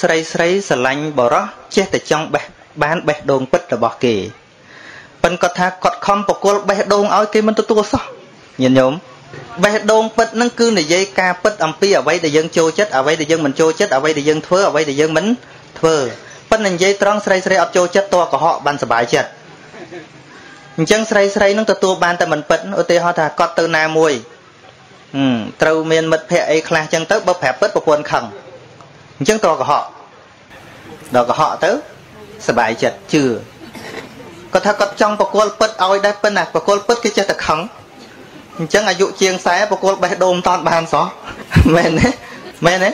ស្រីស្រីស្រឡាញ់បរោះចេះតែចង់បេះបានបេះដូងពិតរបស់គេប៉ិនគាត់ថាគាត់ខំបកុលបេះដូងឲ្យគេមិនទទួលសោះញាតិញោមបេះដូងពិតហ្នឹងគឺនិយាយការពិតអំពីអ្វីដែលយើងចូលចិត្តអ្វីដែលយើងមិនចូលចិត្តអ្វីដែលយើងធ្វើអ្វីដែលយើងមិនធ្វើប៉ិននិយាយត្រង់ស្រីស្រីអត់ចូលចិត្តតកុហកបានសុបាយចិត្តអញ្ចឹងស្រីស្រីនឹងទទួលបានតែមិនពិតឧទាហរណ៍ថាគាត់ទៅណាមួយត្រូវមានមិត្តភ័ក្តិអីខ្លះអញ្ចឹងទៅបើប្រាប់ពិតប្រពន្ធខឹង អញ្ចឹងតកុហកដល់កុហកទៅសុបាយចិត្តជឿគាត់ថាគាត់ចង់បកគលពិតឲ្យដែរប៉ុន្តែបកគលពិតគេចេះតែខឹងអញ្ចឹងអាយុជាង40បកគលបេះដូងតន់បានសោះមែនទេមែនទេ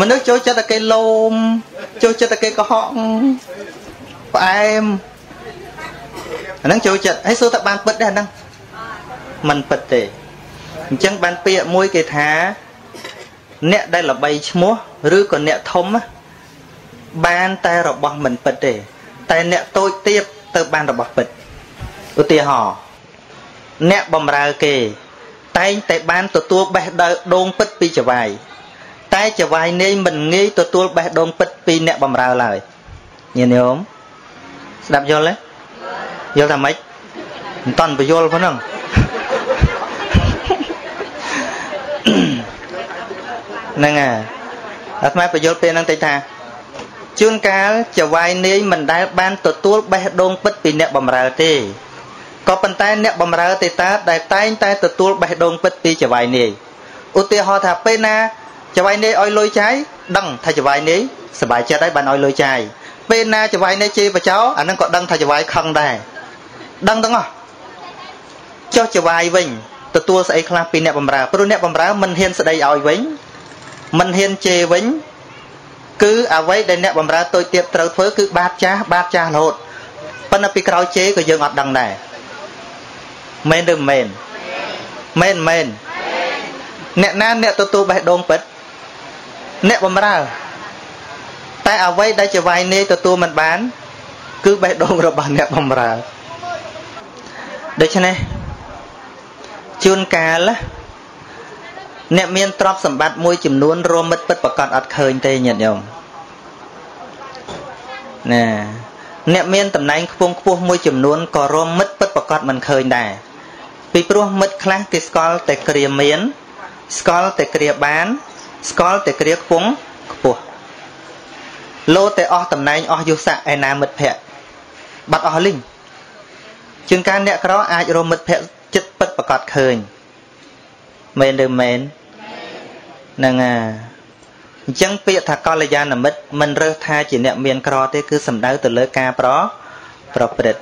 មនុស្សចូលចិត្តតែគេលោមចូលចិត្តតែគេកុហកផ្អែមអាហ្នឹងចូលចិត្តហើយសួរថាបានពិតដែរហ្នឹងมันពិតទេអញ្ចឹងបានពាក្យមួយគេថា អ្នកដែលល្បីឈ្មោះឬក៏អ្នកធំបានតែរបស់មិនពិតទេ តែអ្នកតូចទៀតទៅបានរបស់ពិតឧទាហរណ៍អ្នកបំរើគេ តែងតែបានទទួលបេះដូងពិតពីចវាយតែចវាយនាយមិនងាយទទួលបេះដូងពិតពីអ្នកបំរើឡើយញាតិញោមស្ដាប់យល់ទេយល់ថាម៉េចមិនតន់បញ្យល់ប៉ុណ្ណឹង ហ្នឹងហើយអាត្មាបញ្យល់ពេលហ្នឹងតិចថាជួនកាលចវាយនាយមិនដែលបានទទួលបេះដូងពិតពីអ្នកបំរើទេក៏ប៉ុន្តែអ្នកបំរើទេតាដែលតែងតែទទួលបេះដូងពិតពីចវាយនាយឧទាហរណ៍ថាពេលណាចវាយនាយឲ្យលុយចាយដឹងថាចវាយនាយសប្បាយចិត្តហើយបានឲ្យលុយចាយពេលណាចវាយនាយជេរបចោអានឹងក៏ដឹងថាចវាយខឹងដែរដឹងទាំងអស់ចុះចវាយវិញទទួលស្អីខ្លះពីអ្នកបំរើព្រោះអ្នកបំរើមិនហ៊ានស្ដីឲ្យវិញ មិនហ៊ានជេរវិញគឺអ្វីដែលអ្នកបំរើតូចទៀតត្រូវធ្វើគឺបាបចាស់បាបចាស់រហូតប៉ុន្តែពីក្រោយជេរក៏យើងអត់ដឹងដែរមែនឬមិនមែនមែនមែនអ្នកណាអ្នកទទួលបេះដូងពិតអ្នកបំរើ តែអ្វីដែលជាវាយនាយទទួលមិនបាន គឺបេះដូងរបស់អ្នកបំរើដូច្នេះជួនកាល អ្នកមានទ្រព្យសម្បត្តិមួយចំនួនរមិតពិតប្រកបអត់ឃើញទេញាតិញោមណាអ្នកមានតំណែងខ្ពង់ខ្ពស់មួយចំនួនក៏រមិតពិតប្រកបមិនឃើញដែរពីព្រោះមិត្តខ្លះគេស្គាល់តែគ្រាមាន ស្គាល់តែគ្រាបាន ស្គាល់តែគ្រាខ្ពង់ខ្ពស់លោតែអស់តំណែងអស់យុស័កឯណាមិត្តភ័ក្តិបាត់អស់លីងជាងការអ្នកក្រអាចរមិត្តភ័ក្តិចិត្តពិតប្រកបឃើញ មែនឬមែនហ្នឹងអាអញ្ចឹងពាក្យថាកល្យាណមិត្តមិនរើសថាជាអ្នកមានក្រទេគឺសំដៅទៅលើការប្រប្រព្រឹត្ត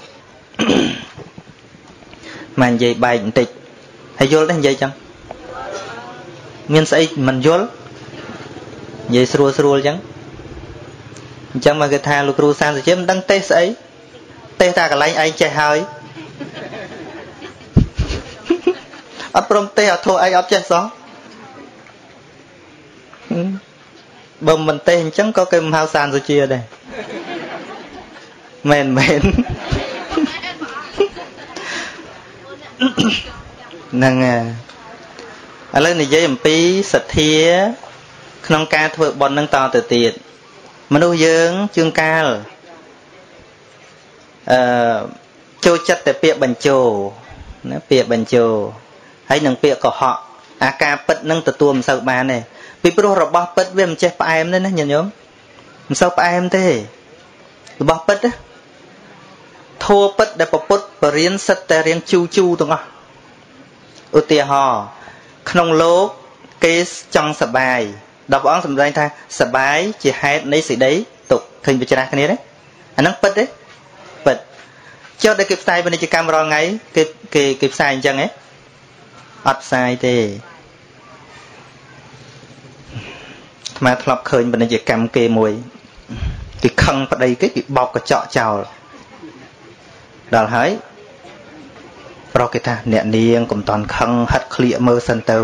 មកនិយាយបែកបន្តិចហើយយល់ទេនិយាយចឹងមានស្អីមិនយល់និយាយស្រួលស្រួលចឹងអញ្ចឹងមកគេថាលោកគ្រូសានសុជាមិនដឹងទេសស្អីទេសតែកន្លែងឯងចេះហើយ អត់ព្រមទេសអត់ធោះអីអត់ចេះសោះបើមិនទេសអញ្ចឹងក៏គេមិនហៅសានសុជាដែរមែនមែនហ្នឹងឥឡូវនិយាយអំពីសទ្ធា ក្នុងការធ្វើបុណ្យនឹងតទៅទៀតមនុស្សយើងជួនកាលអឺចូលចិត្តតែពាក្យបញ្ជោណាពាក្យបញ្ជោ ហើយនឹងពាក្យកុហកអាការពិតនឹងទទួលមិនសូវបានទេពីព្រោះរបស់ពិតវាមិនចេះផ្អែមទេណាញាតិញោមមិនសូវផ្អែមទេរបស់ពិតណាធัวពិតដែលពពុទ្ធបរៀនសិតតែរៀងជូជូទាំងអស់ឧទាហរណ៍ក្នុងលោកគេចង់សបាយដល់ព្រះអង្គសម្ដែងថាសបាយជាហេតុនៃសេចក្តីទុក្ខឃើញវិច្រាស់គ្នាទេអាហ្នឹងពិតទេពិតចុះដែលគេផ្សាយពាណិជ្ជកម្មរាល់ថ្ងៃគេគេគេផ្សាយអញ្ចឹងហ៎ អត់ផ្សាយទេអាត្មាធ្លាប់ឃើញពាណិជ្ជកម្មគេមួយគេខឹងប្តីគេគេបោកកញ្ចក់ចោលដល់ហើយប្រុសគេថាអ្នកនាងកុំតន់ខឹងហិតក្លៀកមើលសិនទៅ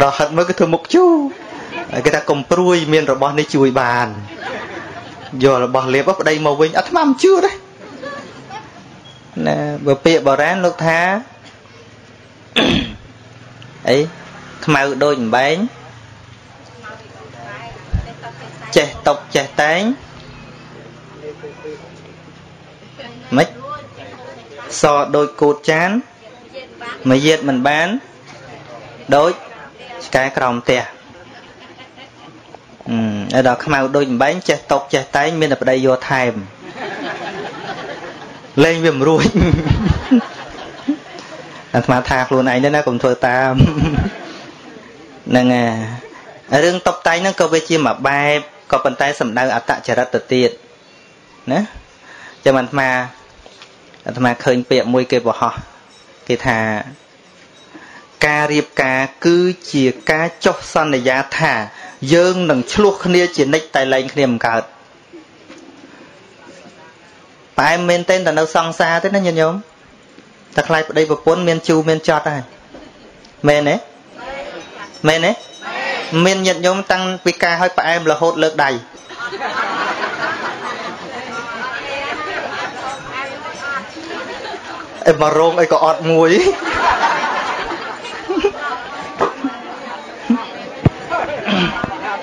ដល់ហិតមើលគេធ្វើមុខជូហើយគេថាកុំព្រួយមានរបស់នេះជួយបានយករបស់លៀបប្តីមកវិញអាត្មាមិនជឿទេ ណាបើពាក្យបុរាណលោកថាអីខ្មៅដូចអំបែងចេះຕົកចេះតែងម៉េចសដូចគូតចានមួយយាតមិនបានដូចឆ្កែក្រោមផ្ទះអឺដល់ខ្មៅដូចអំបែងចេះຕົកចេះតែងមានតែប្តីយកថែម លេងវាមិនរួចអាត្មាថាខ្លួនឯងទៅណាកុំធ្វើតាមហ្នឹងហើយរឿងតុបតែងហ្នឹងក៏វាជាមួយបែបក៏ប៉ុន្តែសំដៅអតចរិតទៅទៀតណាចាំអាត្មាអាត្មាឃើញពាក្យមួយគេបរោះគេថាការរៀបការគឺជាការចុះសន្យាថា យើងនឹងឆ្លោះគ្នាជានិច្ចតែលែងគ្នាមិនកើត តែមែនទេតែនៅសង្សារទេណាញាតិញោមតែខ្លាចប្តីប្រពន្ធមានជូរមានចត់ហើយមែនទេមែនទេមានញាតិញោមតាំងពីការឲ្យផ្អែមរហូតលើកដៃអេមករងអីក៏អត់មួយ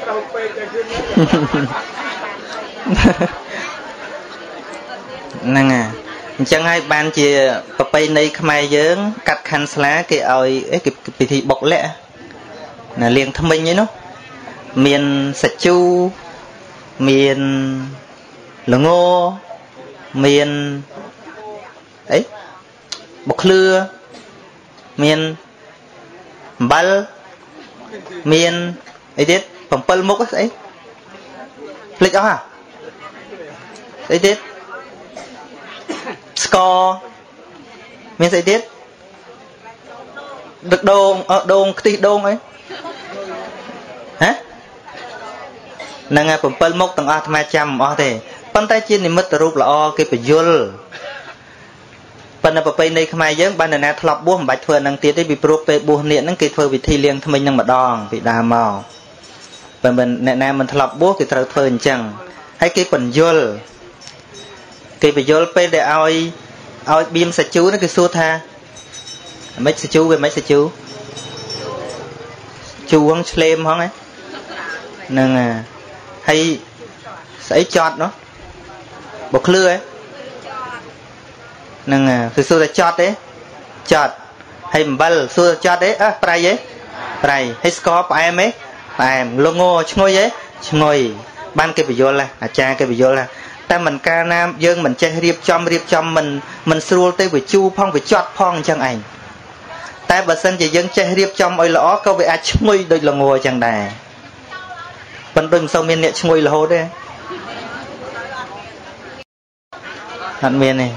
ត្រូវពេកទៅ ហ្នឹងហើយអញ្ចឹងហើយបានជាប្រពៃណីខ្មែរយើង កាត់ខាន់ស្លាគេឲ្យអីគេពិធីបុកលាក់ណាលៀងថ្មិញឯនោះមានសាច់ជូរមានល្ងមានអីបុកឃ្លឿមានអំបិលមានអីទៀត7មុខស្អីភ្លេចអស់ហ่ะស្អីទៀត ស្ករមានស្អីទៀតដឹកដូងដូងខ្ទិះដូងអីហ៎ហ្នឹងហើយ7មុខទាំងអស់អាត្មាចាំមិនអស់ទេប៉ុន្តែជានិមិត្តរូបល្អគេបញ្យលប៉ុន្តែប្រពៃណីខ្មែរយើងបាននរណាធ្លាប់បួសមិនបាច់ធ្វើអានឹងទៀតទេពីព្រោះពេលបួសនេះហ្នឹងគេធ្វើវិធីលាងថ្មិញនឹងម្ដងពីដើមមកប៉ុន្តែអ្នកណាមិនធ្លាប់បួសគេត្រូវធ្វើអញ្ចឹងហើយគេបញ្យល គេបញ្យលពេលដែលឲ្យឲ្យបៀមសាជូហ្នឹងគេសួរថាមិនសាជូវាមិនសាជូជួងឆ្លេមហងហ្នឹងហើយស្អីចត់នោះបើឃ្លឿហ៎ហ្នឹងគឺសួរតែចត់ទេចត់ហើយអំបិលសួរចត់ទេអើប្រៃទេប្រៃហើយស្ករផ្អែមទេផ្អែមលងឈ្ងុយទេឈ្ងុយបានគេបញ្យល់អាចារ្យគេបញ្យល់ តែមិនកាលណាយើងមិនចេះរៀបចំរៀបចំមិនមិនស្រួលទេវាជូរផងវាចត់ផងអញ្ចឹងឯងតែបើសិនជាយើងចេះរៀបចំឲ្យល្អក៏វាអាចឈ្ងុយដូចល្ងអញ្ចឹងដែរប៉ុន្តែមិនសូវមានអ្នកឈ្ងុយរហូតទេអត់មានទេ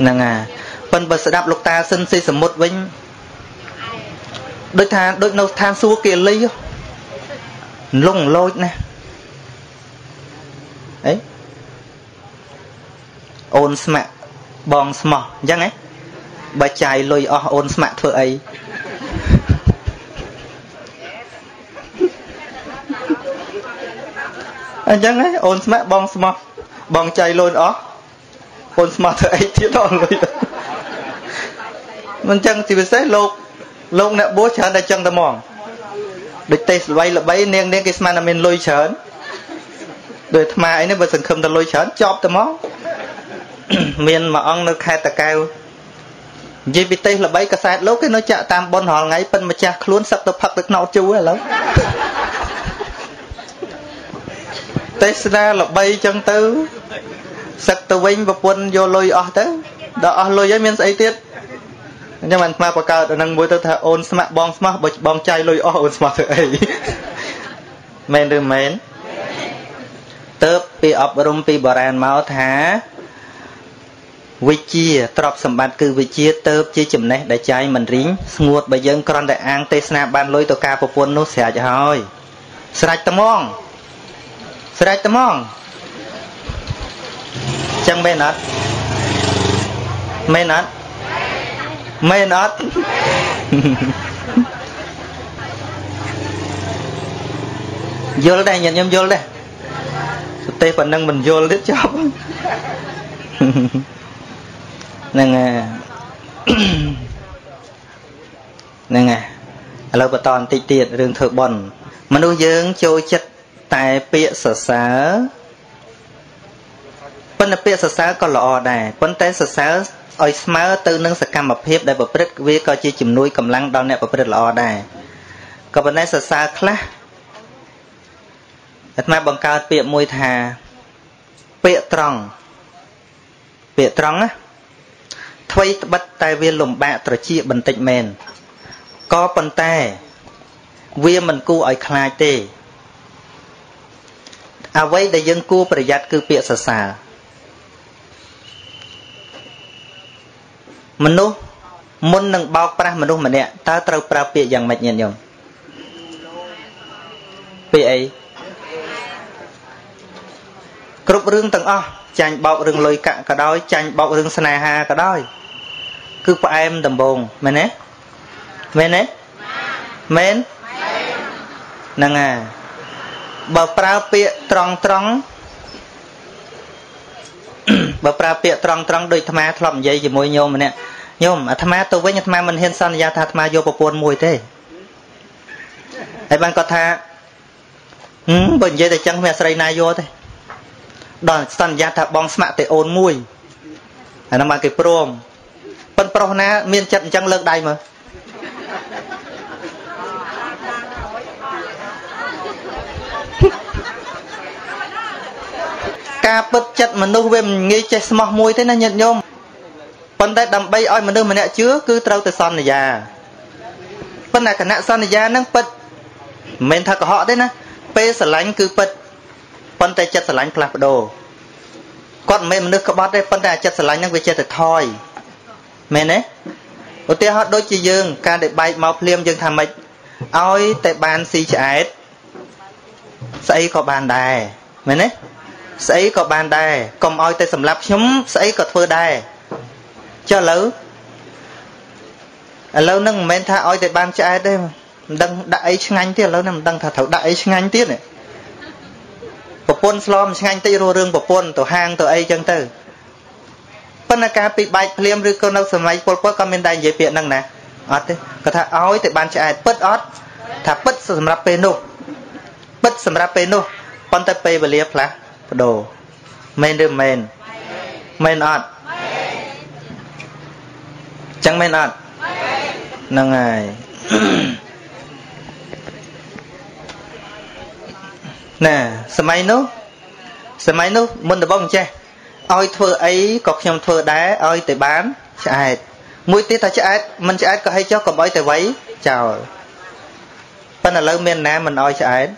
ហ្នឹងហើយប៉ុន្តែបើស្ដាប់លោកតាសិនស៊ីសមុទ្រវិញដូចថាដូចនៅស្ថានសួគ៌គេលីលងលោចណាអី អូនស្មាក់បងស្មោះអញ្ចឹងហ៎បើចាយលុយអស់អូនស្មាក់ធ្វើអីអញ្ចឹងហ៎អូនស្មាក់បងស្មោះបងចាយលុយអស់អូនស្មោះធ្វើអីទៀតអស់លុយមិនអញ្ចឹងទីពិសេសលោកលោកអ្នកបួសច្រើនតែចឹងតែហ្មងដូចទេសល្បីល្បីនាងនាងគេស្មានតែមានលុយច្រើនដូចអាត្មាអីនេះបើសង្ឃឹមតែលុយច្រើនចប់តែហ្មង មានមួយអង្គនៅខេត្តតាកែវនិយាយពីទេសល្បីកសែតលោកគេនៅចាក់តាមប៉ុនរាល់ថ្ងៃប៉ិនម្ចាស់ខ្លួនសឹកទៅផឹកទៅខ្នោតជូរឥឡូវទេសនាល្បីចឹងទៅសឹកទៅវិញប្រពន្ធយកលុយអស់ទៅដល់អស់លុយហើយមានស្អីទៀតអញ្ចឹងបានស្មាបង្កើតដល់នឹងមួយទៅថាអូនស្មាក់បងស្មាស់បើបងចាយលុយអស់អូនស្មាស់ធ្វើអីមែនឬមែនទៅពីអប់រំពីបុរាណមកថា វិជាទ្រព្យសម្បត្តិគឺវិជាទៅជាចំណេះដែលចាយមិនរីងស្ងួតបើយើងគ្រាន់តែអាងទេសនាបានលុយទៅការប្រពន្ធនោះស្រេចហើយស្រេចត្មងស្រេចត្មងចឹងមែនអត់មែនអត់មែនអត់យល់ដែរញាតិញោមយល់ដែរប្រទេសប៉ុណ្ណឹងមិនយល់ទៀតចប់ ហ្នឹងហ្នឹងឥឡូវបន្តបន្តិចទៀតរឿងធ្វើបន់មនុស្សយើងចូលចិត្តតែពាក្យសរសើរប៉ុន្តែពាក្យសរសើរក៏ល្អដែរប៉ុន្តែសរសើរឲ្យស្មើទៅនឹងសកម្មភាពដែលប្រព្រឹត្តវាក៏ជាជំនួយកម្លាំងដល់អ្នកប្រព្រឹត្តល្អដែរក៏ប៉ុន្តែសរសើរខ្លះអាត្មាបង្កើតពាក្យមួយថាពាក្យត្រង់ពាក្យត្រង់ណា ថ្វីត្បិតតែវាលំបាកត្រជាបន្តិចមែនក៏ប៉ុន្តែវាមិនគួរឲ្យខ្លាចទេអ្វីដែលយើងគួរប្រយ័ត្នគឺពាក្យសរសើរមនុស្សមុននឹងបោកប្រាស់មនុស្សម្នាក់តើត្រូវប្រើពាក្យយ៉ាងម៉េចញាតិញោមពាក្យអីគ្រប់រឿងទាំងអស់ ចាញ់បោករឿងលុយកាក់ក៏ដោយចាញ់បោករឿងស្នេហាក៏ដោយគឺផ្អែមដំបងមែនទេមែនទេមែនហ្នឹងហើយបើប្រើពាក្យត្រង់ត្រង់បើប្រើពាក្យត្រង់ត្រង់ដូចអាត្មាធ្លាប់និយាយជាមួយញោមម្នាក់ញោមអាត្មាទៅវិញអាត្មាមិនហ៊ានសន្យាថាអាត្មាយកប្រពន្ធមួយទេហើយបានគាត់ថាហឹមបើនិយាយតែចឹងគ្មានអាស្រីណាយកទេ ដល់សន្យាថាបងស្ម័គ្រតែអូនមួយអានោះបានគេព្រមប៉ុនប្រុសណា មានចិត្តអញ្ចឹងលើកដៃមើលការពិតចិត្តមនុស្សវាមិនងាយចេះស្មោះមួយទេណាញាតិញោមប៉ុន្តែដើម្បីឲ្យមនុស្សម្នាក់ជឿគឺត្រូវទៅសន្យាប៉ុន្តែគណៈសន្យាហ្នឹងពិតមិនមែនថាកុហកទេណាពេលស្រឡាញ់គឺពិត ប៉ុន្តែចិត្តស្រឡាញ់ផ្លាស់ប្ដូរគាត់មិនមែនមនុស្សក្បត់ទេប៉ុន្តែចិត្តស្រឡាញ់ហ្នឹងវាចេះតែថយមែនទេឧទាហរណ៍ដូចជាយើង ការដែលបែកមកភ្លាមយើងថាម៉េចឲ្យតែបានស៊ីឆ្អែតស្អីក៏បានដែរមែនទេស្អីក៏បានដែរកុំឲ្យតែសម្រាប់ខ្ញុំស្អីក៏ធ្វើដែរចុះឥឡូវឥឡូវនឹងមិនមែនថាឲ្យតែបានឆ្អែតទេមិនដឹងដាក់អីឆ្ងាញ់ទៀតឥឡូវនេះមិនដឹងថាត្រូវដាក់អីឆ្ងាញ់ទៀត ប្រពន្ធស្លមឆ្ងាញ់តិចរស់រឿងប្រពន្ធទៅហាងទៅអីចឹងទៅប៉ុន្តែការពីបែកភ្លាមឬក៏នៅសម័យពលពតក៏មានដែរនិយាយពាក្យហ្នឹងណាអត់ទេគាត់ថាឲ្យតែបានឆ្អែតពិតអត់ថាពិតសម្រាប់ពេលនោះពិតសម្រាប់ពេលនោះប៉ុន្តែពេលវេលាផ្លាស់បដូរមែនឬមែនមែនអត់ចឹងមែនអត់ហ្នឹងហើយ ណាសម័យនោះសម័យនោះមុនដំបូងចេះឲ្យធ្វើអីក៏ខ្ញុំធ្វើដែរឲ្យតែបានឆ្អែតមួយទៀតថាឆ្អែតមិនឆ្អែតក៏ឲ្យចុះកុំឲ្យតែវៃចោលប៉ុន្តែឥឡូវមានណាមិនឲ្យឆ្អែត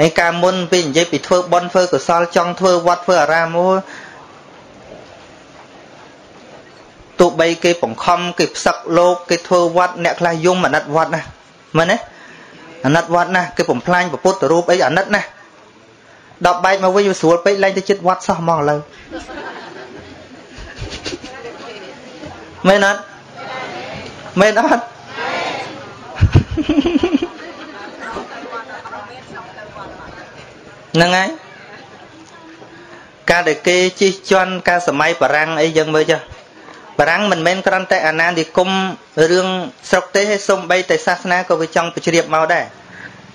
ហើយការមុនពីនិយាយពីធ្វើបន់ធ្វើកុសលចង់ធ្វើវត្តធ្វើអារាមមកទោះបីគេបង្ខំគេផ្សឹកលោកគេធ្វើវត្តអ្នកខ្លះយំអាណិតវត្តណាមែនទេ អាណិតវត្តណាគេបំផ្លាញពុទ្ធរូបអីអាណិតណាដល់បែកមកវិញវាស្រួលពេកឡើងទៅចិត្តវត្តសោះហ្មងឥឡូវមែនអត់មែនអត់ហ្នឹងហើយការដែលគេជិះជាន់ការសម័យបារាំងអីយ៉ាងមើលចុះ បារាំងមិនមែនគ្រាន់តែអាណានិគមរឿងស្រុកទេទេសំបីតែសាសនាក៏វាចង់បញ្ជ្រាបមកដែរ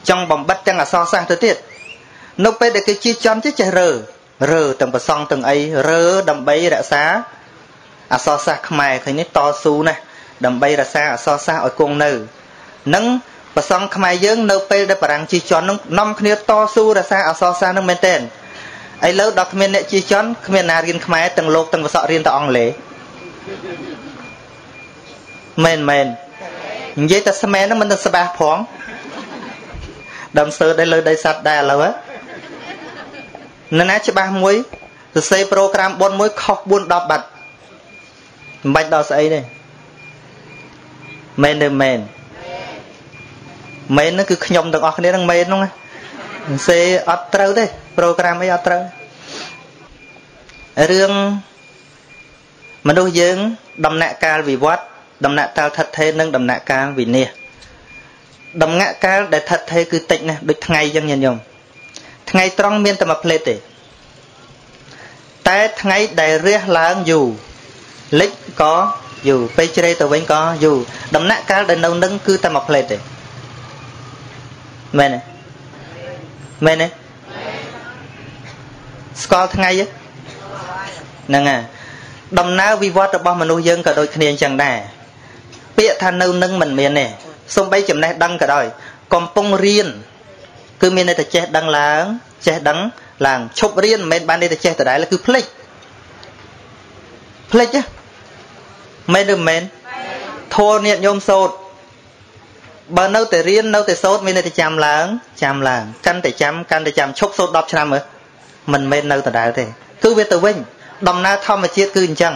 ចង់បំបិតទាំងអសរសាស្ត្រទៅទៀតនៅពេលដែលគេជិះជាន់ចេះរើរើទាំងប្រសង់ទាំងអីរើដើម្បីរក្សាអសរសាស្ត្រខ្មែរឃើញនេះតស៊ូណាស់ដើម្បីរក្សាអសរសាស្ត្រឲ្យគង់នៅនឹងប្រសង់ខ្មែរយើងនៅពេលដែលបារាំងជិះជាន់នឹងនាំគ្នាតស៊ូរក្សាអសរសាស្ត្រនឹងមែនទែនឥឡូវដល់គ្មានអ្នកជិះជាន់គ្មានណារៀនខ្មែរទាំងលោកទាំងវសក់រៀនតែអង់គ្លេស មែនមែននិយាយតែស្មែនឹងមិនទៅស្បាសផងដើមសើដែរលើដីសัตว์ដែរឥឡូវណាណាច្បាស់មួយសរសេរប្រូក្រាមប៉ុនមួយខុស4 10បាត់មិនបាច់ដល់ស្អីទេមែនទេមែនមែនហ្នឹងគឺខ្ញុំទាំងអស់គ្នាហ្នឹងមែនហ្នឹងសេអត់ត្រូវទេប្រូក្រាមអីអត់ត្រូវរឿង មនុស្សយើងដំណាក់កាលវិវត្តដំណាក់កាលថិតថេរនិងដំណាក់កាលវិនិច្ឆ័យដំណាក់កាលដែលថិតថេរគឺតិចណាស់ដូចថ្ងៃអញ្ចឹងញាតិញោមថ្ងៃត្រង់មានតែមួយផ្លេតទេតែថ្ងៃដែលរះឡើងយូរលិចក៏យូរពេលជ្រេទៅវិញក៏យូរដំណាក់កាលដែលនៅនឹងគឺតែមួយផ្លេតទេមែនទេមែនទេស្គាល់ថ្ងៃហ្នឹងហើយ ដំណើរវិវត្តរបស់មនុស្សយើងក៏ដូចគ្នាអញ្ចឹងដែរពាក្យថានៅនឹងមិនមានទេសំបីចំណេះដឹងក៏ដោយកំពុងរៀនគឺមានន័យថាចេះដឹងឡើងចេះដឹងឡើងឈប់រៀនមិនមែនបានន័យថាចេះដដែលគឺភ្លេចភ្លេចណាមែនឬមិនមែនធัวញាតញោមសោតបើនៅតែរៀននៅតែសូត្រមានតែចាំឡើងចាំឡើងកាន់តែចាំកាន់តែចាំឈប់សូត្រ10ឆ្នាំមើលមិនមែននៅដដែលទេគឺវាទៅវិញ ដំណើរធម្មជាតិគឺអញ្ចឹង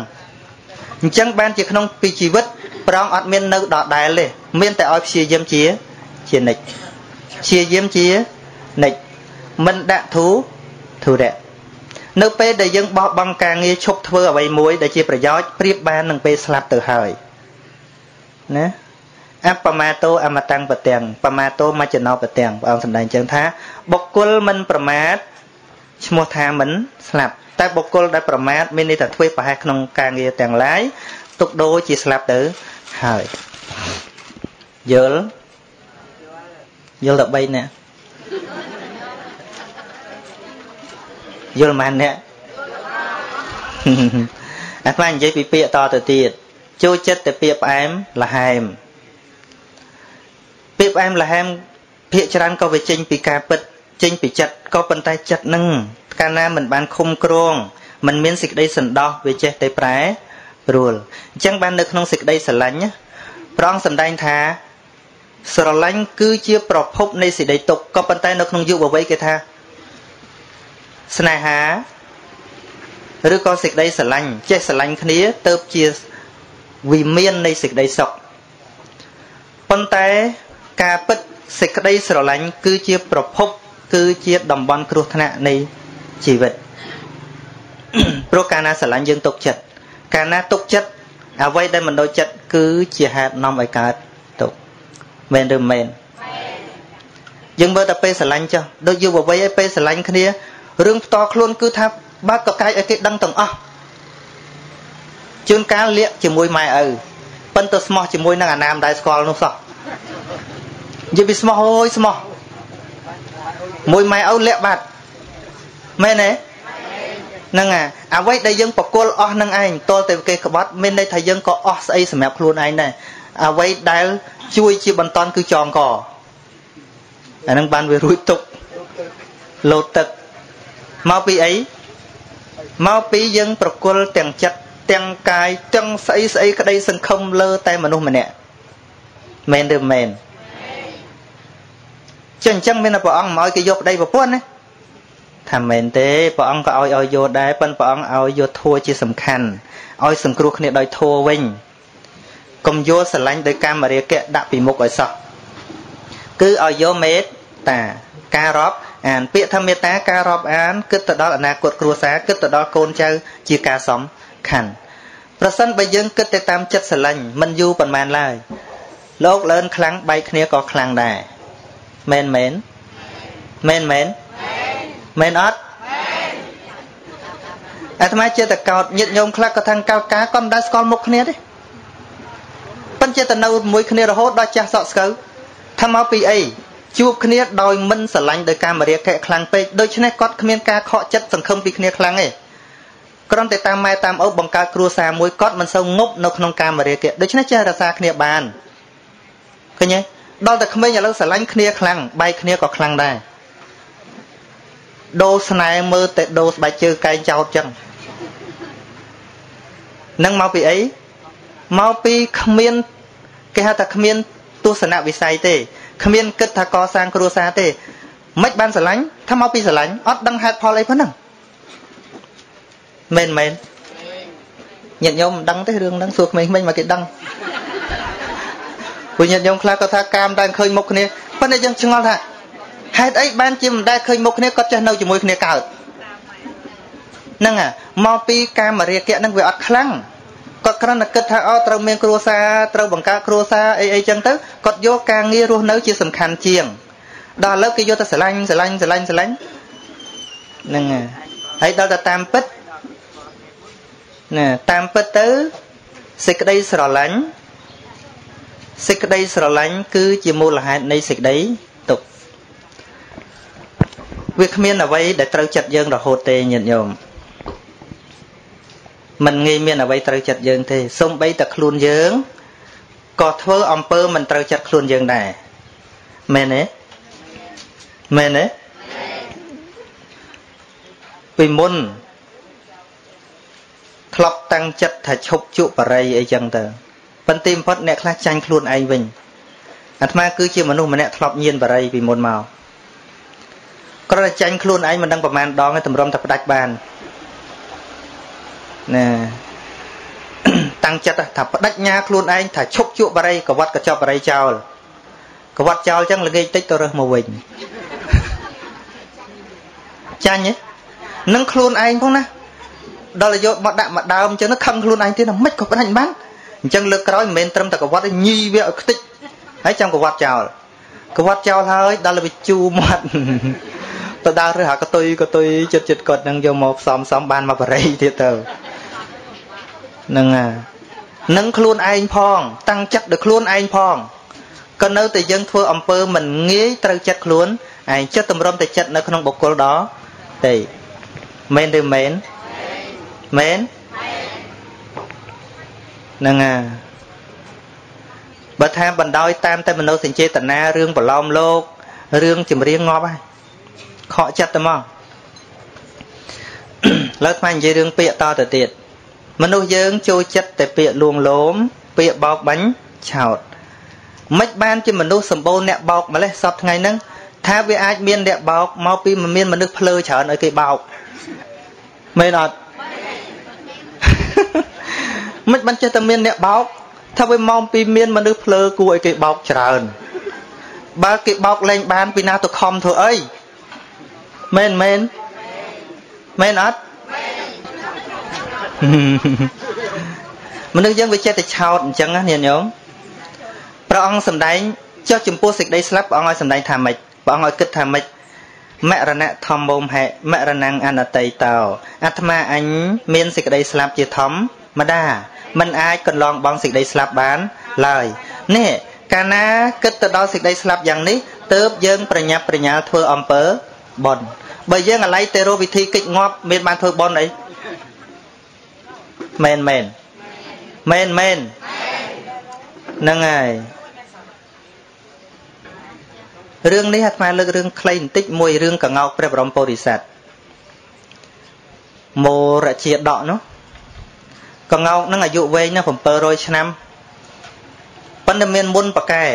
អញ្ចឹងបានជាក្នុងពីជីវិតប្រងអត់មាននៅដដែលទេមានតែឲ្យព្យាយាមជាជានិច្ចព្យាយាមជានិច្ចមិនដាក់ធូធុរៈនៅពេលដែលយើងបោះបង់ការងារឈប់ធ្វើអ្វីមួយដែលជាប្រយោជន៍ប្រៀបបាននឹងពេលស្លាប់ទៅហើយណាអបមាតោអមតាំងប្រទាំងបមាតោមច្ចណោប្រទាំងព្រះអង្គសម្ដែងចឹងថាបុគ្គលមិនប្រមាទឈ្មោះថាមិនស្លាប់ តែបុគ្គលដែលប្រមាទមានន័យថាធ្វើប្រហែសក្នុងការងារទាំងឡាយទុកដូរជាស្លាប់ទៅហើយយល់យល់តែ3នាក់យល់ប៉ុន្មានអ្នកអាត្មានិយាយពីពាក្យតទៅទៀតចូលចិត្តតែពាក្យផ្អែមល្ហែមពាក្យផ្អែមល្ហែមភាកច្រើនក៏វាចេញពីការពិតចេញពីចិត្តក៏ប៉ុន្តែចិត្តនឹង កាលណាមិនបានឃុំគ្រងมันមានសេចក្តីសន្តោសវាចេះតែប្រែប្រួលអញ្ចឹងបាននៅក្នុងសេចក្តីស្រឡាញ់ព្រះអង្គសម្ដែងថាស្រឡាញ់គឺជាប្រភពនៃសេចក្តីទុកក៏ប៉ុន្តែនៅក្នុងយុវវ័យគេថាស្នេហាឬក៏សេចក្តីស្រឡាញ់ចេះស្រឡាញ់គ្នាទៅជាវិមាននៃសេចក្តីសុខប៉ុន្តែការពិតសេចក្តីស្រឡាញ់គឺជាប្រភពគឺជាតំបន់គ្រោះថ្នាក់នៃ ជីវិតព្រោះកាលណាស្រឡាញ់យើងទុកចិត្តកាលណាទុកចិត្តអ្វីដែលមិនដូចចិត្តគឺជាហេតុនាំឲ្យកើតទុកមែនឬមិនមែនយើងមើលតែពេលស្រឡាញ់ចុះដូចយុវវ័យឯពេលស្រឡាញ់គ្នារឿងផ្ទាល់ខ្លួនគឺថាបើកកកាយឲ្យគេដឹងទាំងអស់ជួនកាលលាកជាមួយម៉ែឪប៉ិនទៅស្មោះជាមួយនឹងអាណាមដែលស្គាល់នោះសោះនិយាយពីស្មោះអើយស្មោះមួយម៉ែឪលាក់បាត់ មែនទេហ្នឹងអាអ្វីដែលយើងបកគលអស់នឹងឯងតលទៅគេក្បត់មានន័យថាយើងក៏អស់ស្អីសម្រាប់ខ្លួនឯងដែរអ្វីដែលជួយជាបន្តគឺចងកអាហ្នឹងបានវារួចទុកលោតទឹកមកពីអីមកពីយើងប្រគល់ទាំងចិត្តទាំងកាយទាំងស្អីស្អីក្តីសង្ឃឹមលើតែមនុស្សម្នាក់មែនឬមែនចឹងអញ្ចឹងមានតែព្រះអង្គមកឲ្យគេយកប្តីប្រពន្ធណា ថាមែនទេព្រះអង្គក៏ឲ្យឲ្យយកដែរប៉ុន្តែព្រះអង្គឲ្យយកធัวជាសំខាន់ឲ្យសង្គ្រោះគ្នាដោយធัวវិញកុំយកស្រឡាញ់ដោយកាមរាគៈដាក់ពីមុខឲ្យសោះគឺឲ្យយកមេត្តាការរាប់អានពាក្យថាមេត្តាការរាប់អានគិតទៅដល់អនាគតគ្រួសារគិតទៅដល់កូនចៅជាការសំខាន់ប្រសិនបើយើងគិតទៅតាមចិត្តស្រឡាញ់មិនយូរប៉ុន្មានឡើយលោកលឿនខ្លាំងបែកគ្នាក៏ខ្លាំងដែរមែនមែនមែនមែន មែនអត់អាត្មាចេះតែកោតញាតញោមខ្លះក៏ថាកោតការក៏មិនដែលស្គាល់មុខគ្នាទេប៉ុន្តែចេះតែនៅមួយគ្នារហូតដល់ចាស់សក់ស្កូវថាមកពីអីជួបគ្នាដោយមិនស្រឡាញ់ដោយកាមរាគៈខ្លាំងពេកដូច្នេះគាត់គ្មានការខកចិត្តសង្ឃឹមពីគ្នាខ្លាំងទេគ្រាន់តែតាមម៉ែតាមឪបង្កើតគ្រួសារមួយគាត់មិនសូវងប់នៅក្នុងកាមរាគៈដូច្នេះចេះរក្សាគ្នាបានឃើញទេដល់តែក្មេងឥឡូវស្រឡាញ់គ្នាខ្លាំងបែកគ្នាក៏ខ្លាំងដែរ ដូរស្នេហ៍មើលតែដូរស្បែកជើងកែងចោតចឹងនឹងមកពីអីមកពីគ្មានគេហៅថាគ្មាន ទស្សនវិស័យទេគ្មានគិតថាកសាងគ្រួសារទេមិនបានស្រឡាញ់ថាមកពីស្រឡាញ់អត់ដឹងហេតុផលអីប៉ុណ្ណឹងមែនមែនញាតិញោមមិនដឹងទេរឿងហ្នឹងសួរក្មេងៗមកគេដឹងពួកញាតិញោមខ្លះក៏ថាកាមតែឃើញមុខគ្នាប៉ុន្តែយើងឆ្ងល់ថា ហេតុអីបានជាមិនដែលឃើញមុខគ្នាគាត់ចេះនៅជាមួយគ្នាកើតហ្នឹងមកពីកាមរាគៈហ្នឹងវាអត់ខ្លាំងគាត់គ្រាន់តែគិតថាអូត្រូវមានគ្រួសារត្រូវបង្កើតគ្រួសារអីអីចឹងទៅគាត់យកការងាររស់នៅជាសំខាន់ជាងដល់ឥឡូវគេយកតែស្រឡាញ់ស្រឡាញ់ស្រឡាញ់ស្រឡាញ់ហ្នឹងហើយដល់តែតាមពិតណាតាមពិតទៅសេចក្តីស្រឡាញ់សេចក្តីស្រឡាញ់គឺជាមូលហេតុនៃសេចក្តីទុក្ខ វាគ្មានអ្វីដែលត្រូវចិត្តយើងរហូតទេញាតិញោមมันងាយមានអ្វីត្រូវចិត្តយើងទេសំបីតែខ្លួនយើងក៏ធ្វើអំពើមិនត្រូវចិត្តខ្លួនយើងដែរមែនទេមែនទេពីមុនធ្លាប់តាំងចិត្តថាឈប់ជក់បរិយអីចឹងទៅប៉ុន្តែបំផុតអ្នកខ្លះចាញ់ខ្លួនឯងវិញអាត្មាគឺជាមនុស្សម្នាក់ធ្លាប់ញៀនបរិយពីមុនមក គ្រាន់តែចាញ់ខ្លួនឯងមិនដឹងប្រមាណដងទេតម្រុំតែផ្ដាច់បានណាតាំងចិត្តថាបដិញ្ញាខ្លួនឯងថាឈប់ជក់បរិយកវត្តកញ្ចប់បរិយចោលកវត្តចោលចឹងល្ងាចតិចទៅរើសមកវិញចាញ់ហ៎នឹងខ្លួនឯងផងណាដល់យកមកដាក់មកដើមអញ្ចឹងខឹងខ្លួនឯងទៀតមិនក៏ផ្ដាច់បានអញ្ចឹងលើកក្រោយមិនមែនត្រឹមតែកវត្តញីវាឲ្យខ្ទេចហើយចាំកវត្តចោលកវត្តចោលហើយដល់វាជូមាត់ ទៅដើររើសអាកតុយកតុយចិត្តចិត្តគាត់នឹងយកមកផ្សំសំបានមកបរិយទៀតទៅនឹងនឹងខ្លួនឯងផង តាំងចិត្តដល់ខ្លួនឯងផងក៏នៅតែយើងធ្វើអំពើមិនងាយត្រូវចិត្តខ្លួនឯងចិត្តតម្រុំតែចិត្តនៅក្នុងបុគ្គលដទេមែនឬមែនមែនហ្នឹងហើយបើថាបណ្ដោយតាមតែមនោសញ្ចេតនារឿងប្រឡំលោករឿងចម្រៀងងាប់ហើយ ខកចិត្តទៅមកលើថ្មនិយាយរឿងពាក្យតទៅទៀតមនុស្សយើងចូលចិត្តតែពាក្យលួងលោមពាក្យបោកបាញ់ឆោតមិនបានជាមនុស្សសម្បូរអ្នកបោកម្លេះសពថ្ងៃហ្នឹងថាវាអាចមានអ្នកបោកមកពីមានមនុស្សភ្លើច្រើនឲ្យគេបោកមែនអត់មិនបានចេះតែមានអ្នកបោកថាវាមកពីមានមនុស្សភ្លើគួរឲ្យគេបោកច្រើនបើគេបោកលែងបានពីណាទៅខំធ្វើអី មែនមែនមែនអត់មនុស្សយើងវាចេះតែឆោតអញ្ចឹងណាញាតិញោមព្រះអង្គសម្ដែងចុះចំពោះសេចក្តីស្លាប់ព្រះអង្គឲ្យសម្ដែងថាម៉េចព្រះអង្គឲ្យគិតថាម៉េចមរណៈធម្មោមហេមរណងអនតីតោអាត្មាអញមានសេចក្តីស្លាប់ជាធម្មតាมันអាចកន្លងបងសេចក្តីស្លាប់បានឡើយនេះកាលណាគិតទៅដល់សេចក្តីស្លាប់យ៉ាងនេះទើបយើងប្រញាប់ប្រញាល់ធ្វើអំពើ បុណ្យបើយើងអាឡ័យទៅរកវិធីកិច្ចងាប់មានបានធ្វើបុណ្យអីមែនមែនមែនមែនហ្នឹងហើយរឿងនេះអាត្មាលើករឿងខ្លីបន្តិចមួយរឿងកងោកព្រះបរមពុរិស័ទមោរជាដកនោះកងោកនឹងអាយុវែងណាស់700ឆ្នាំប៉ុន្តែមានមុនប្រកែ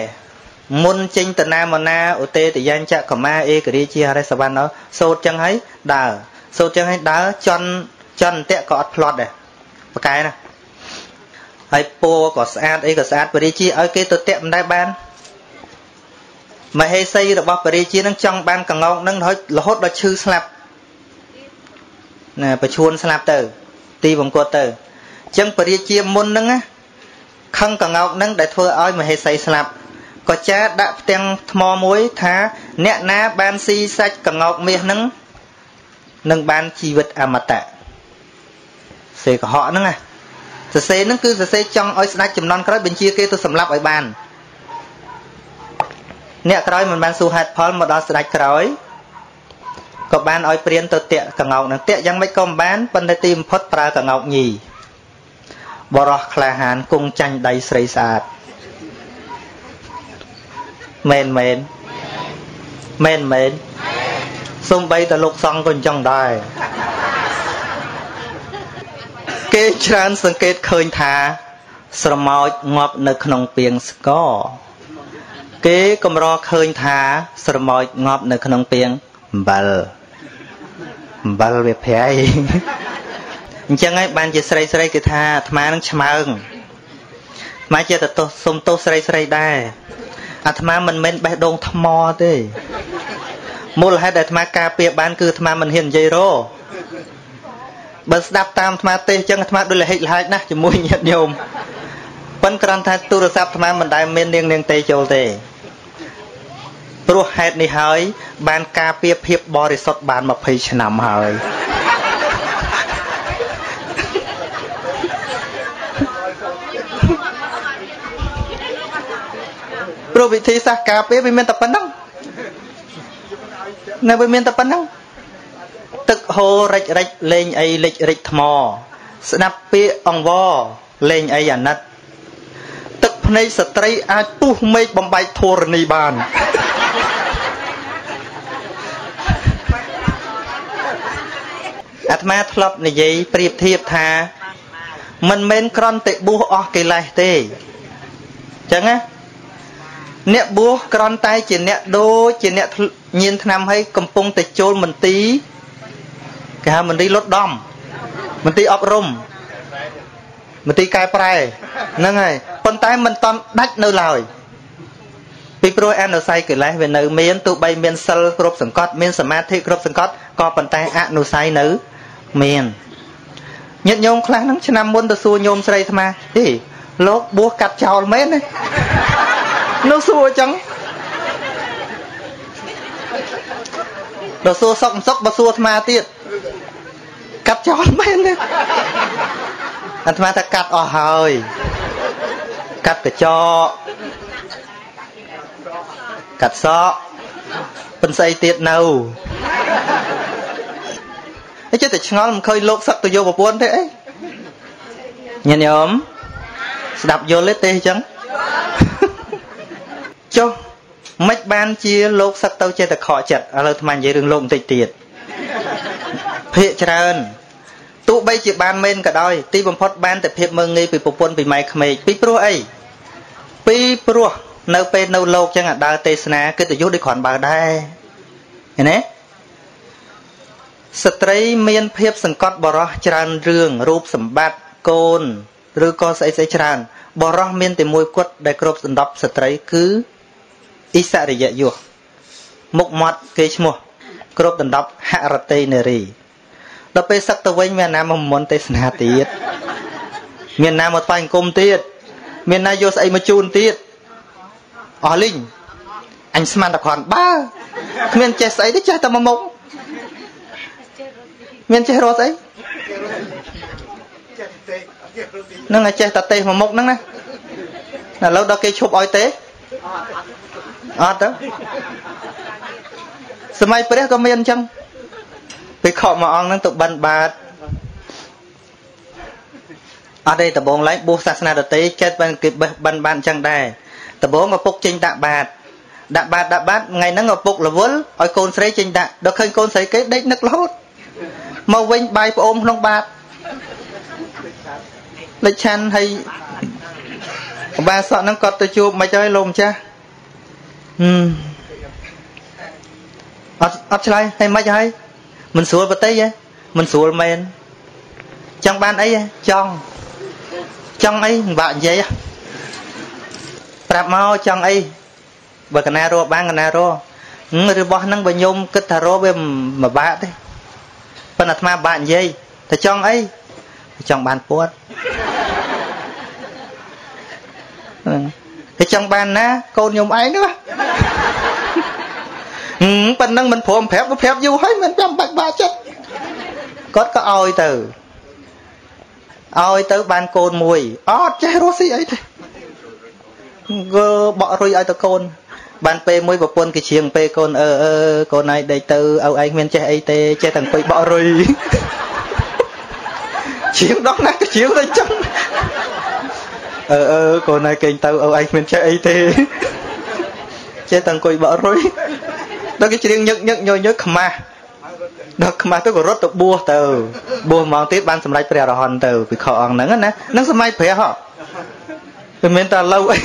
មុនចេញតនាមណាឧទេតយាញចកមាអេករាជាហរិសវណ្ណសោតចឹងហើយដើរសោតចឹងហើយដើរចន់ចន់តេក៏អត់ផ្លត់ដែរប្រកែណាហើយពោក៏ស្អាតអីក៏ស្អាតបរិជាឲ្យគេទៅតាក់មិនដែរបានមហេសីរបស់បរិជានឹងចង់បានកងោកនឹងរហូតដល់ឈឺស្លាប់ណាប្រឈួនស្លាប់ទៅ ទីបង្គត់ទៅអញ្ចឹងបរិជាមុនហ្នឹងណាខឹងកងោកនឹងដែលធ្វើឲ្យមហេសីស្លាប់ ក៏ចាដាក់ផ្ទាំងថ្មមួយថា អ្នកណាបានស៊ីសាច់កងោកមាសហ្នឹងនឹងបានជីវិតអមតៈសេកុហកហ្នឹងណាសរសេរហ្នឹងគឺសរសេរចង់ឲ្យស្ដេចចំនួនក្រោយបញ្ជាគេទៅសម្លាប់ឲ្យបានអ្នកក្រោយមិនបានសួរហេតុផលមកដល់ស្ដេចក្រោយក៏បានឲ្យព្រានទៅតាក់កងោកនឹងតាក់យ៉ាងម៉េចក៏មិនបានប៉ុន្តែទីបំផុតប្រើកងោកញីបរោះក្លាហានគង់ចាញ់ដៃស្រីស្អាត មែនមែនមែនមែនសំបីតលោកសង្ឃក៏អញ្ចឹងដែរគេច្រើនសង្កេតឃើញថា ស្រមោចងាប់នៅក្នុងពាងស្ករគេកម្រឃើញថា ស្រមោចងាប់នៅក្នុងពាងអំបិលអំបិលវាប្រៃអញ្ចឹងហើយបានជាស្រីស្រីគេថាអាត្មានឹងឆ្មើងអាត្មាជាតទោសសុំទោសស្រីស្រីដែរ អាត្មាមិនមែនបេះដូងថ្មទេមូលហេតុដែលអាត្មាការពារបានគឺអាត្មាមិនហ៊ាននិយាយរបើស្ដាប់តាមអាត្មាទេអញ្ចឹងអាត្មាដូចលហិចលហាចណាស់ជាមួយញាតិញោមប៉ុន្តែគ្រាន់តែទូរស័ព្ទអាត្មាមិនដែលមាននាងនាងទេចូលទេព្រោះហេតុនេះហើយបានការពារភាពបរិសុទ្ធបាន20ឆ្នាំហើយ ព្រោះវិធីសាស្ត្រការពារវាមានតែប៉ុណ្ណឹងនៅវាមានតែប៉ុណ្ណឹងទឹកហូររិចរិចលេងអីលិចរិចថ្ម ស្ដាប់ពាក្យអង្វរលេងអីអាណិត ទឹកភ្នែកស្ត្រីអាចពុះមេឃបំបែកធរណីបានអាត្មាធ្លាប់និយាយប្រៀបធៀបថា មិនមែនក្រន់តែបួសអស់កិលេសទេអញ្ចឹងណា អ្នកបួសក្រន់តែជាអ្នកដូចជាអ្នកញៀនឆ្នាំឲ្យកំពុងតែចូលមន្ទីរគេហៅមន្ទីរលត់ដំមន្ទីរអប់រំមន្ទីរកែប្រែហ្នឹងហើយប៉ុន្តែមិនតន់ដាច់នៅឡើយពីព្រោះអនុស័យកិលេសវានៅមានទោះបីមានសិលគ្រប់សង្កត់មានសមាធិគ្រប់សង្កត់ក៏ប៉ុន្តែអនុស័យនៅមានញាតិញោមខ្លះហ្នឹងឆ្នាំមុនទៅសួរញោមស្រីអាត្មាហេលោកបួសកាត់ចោលមែនទេ នោះសួរអញ្ចឹងដល់សួរសុកសុកបើសួរអាត្មាទៀតកាត់ចោលមែនទេអាត្មាថាកាត់អស់ហើយកាត់កញ្ចក់កាត់សក់ពិនស្អីទៀតនៅអីចេះតែឆ្ងល់មិនឃើញលោកសឹកទៅយកប្រពន្ធទេអីញាតិញោមស្ដាប់យល់ទេទេអញ្ចឹង ចុះមិនបានជាលោកសឹកទៅចេះតែខកចិត្តឥឡូវថ្មនិយាយរឿងលោកបន្តិចទៀតភាកច្រើនទោះបីជាបានមែនក៏ដោយទីបំផុតបានតែភាពមើងងាយពីប្រពន្ធពីម៉ែក្មេកពីព្រោះអីពីព្រោះនៅពេលនៅលោកចឹងអាដើរទេសនាកិត្តិយសដូចគ្រាន់បើដែរឃើញទេស្ត្រីមានភាពសង្កត់បរោះច្រើនរឿងរូបសម្បត្តិកូនឬក៏ស្អីស្អីច្រើនបរោះមានតែមួយគត់ដែលគ្រប់សណ្ដប់ស្ត្រីគឺ អិសរិយយុះមុខមាត់គេឈ្មោះគ្រប់ដណ្ដប់ហរតេនារីដល់ពេលសឹកទៅវិញមានណាមកមុនទេសនាទៀតមានណាមកថ្វាយអង្គមទៀតមានណាយកស្អីមកជូនទៀតអស់លីងអញស្មានតែគ្រាន់បើគ្មានចេះស្អីទេចេះតែមកមុខមានចេះរត់ស្អីនឹងឲ្យចេះតែទេសមកមុខហ្នឹងណាឥឡូវដល់គេឈប់ឲ្យទេ អត់ទៅសម័យព្រះក៏មានអញ្ចឹងពេលខកមួយអង្គហ្នឹងទៅបិណ្ឌបាតអត់ទេដំបងឡើងបួសសាសនាដតីចិត្តបានគេបិណ្ឌបានអញ្ចឹងដែរដំបងឪពុកចេញដាក់បាតដាក់បាតដាក់បាតថ្ងៃហ្នឹងឪពុករវល់ឲ្យកូនស្រីចេញដាក់ដល់ឃើញកូនស្រីគេដេកនឹករហូតមកវិញបាយប្អូនក្នុងបាតលេចឆាន់ហើយអបាសក់ហ្នឹងគាត់ទៅជួបមិនហើយលោកម្ចាស់ ហឹមអត់អត់ឆ្លើយហើយមិនហើយមិនស្រួលបតិយហ៎មិនស្រួលមែនចង់បានអីចង់ចង់អីមិនបាក់និយាយប្រាប់មកចង់អីបើកណារបានកណាររបស់ហ្នឹងបើញោមគិតថារវាមិនបាក់ទេប៉ុន្តែអាត្មាបាក់និយាយតែចង់អីចង់បានពួត តែចង់បានណាកូនញោមឯងនោះហឹមប៉ុណ្ណឹងមិនព្រមប្រាប់ក៏ប្រាប់យូរហើយមិនចាំបាច់បាក់ចិត្តគាត់ក៏ឲ្យទៅឲ្យទៅបានកូនមួយអត់ចេះរស់ស៊ីអីទេក៏បក់រុយឲ្យទៅកូន បានពេលមួយប្រពន្ធគេជ្រៀងពេលកូនអឺអឺកូនឯងដេកទៅឪឯងមានចេះអីទេចេះតែអង្គុយបក់រុយជ្រៀងដល់ណាគេជ្រៀងទៅចឹង អឺអឺកូនឯងគេងទៅឪឯងមានចេះអីទេចេះតែអង្គុយបក់រុយដល់គេជ្រៀងញឹកញឹកញយញយខ្មាស់ដល់ខ្មាស់ទៅក៏រត់ទៅបួសទៅបួសហ្មងទៀតបានសម្រេចព្រះអរហន្តទៅពិខអង្គហ្នឹងណាហ្នឹងសម័យព្រះហ៎មិនមែនតែឡូវអី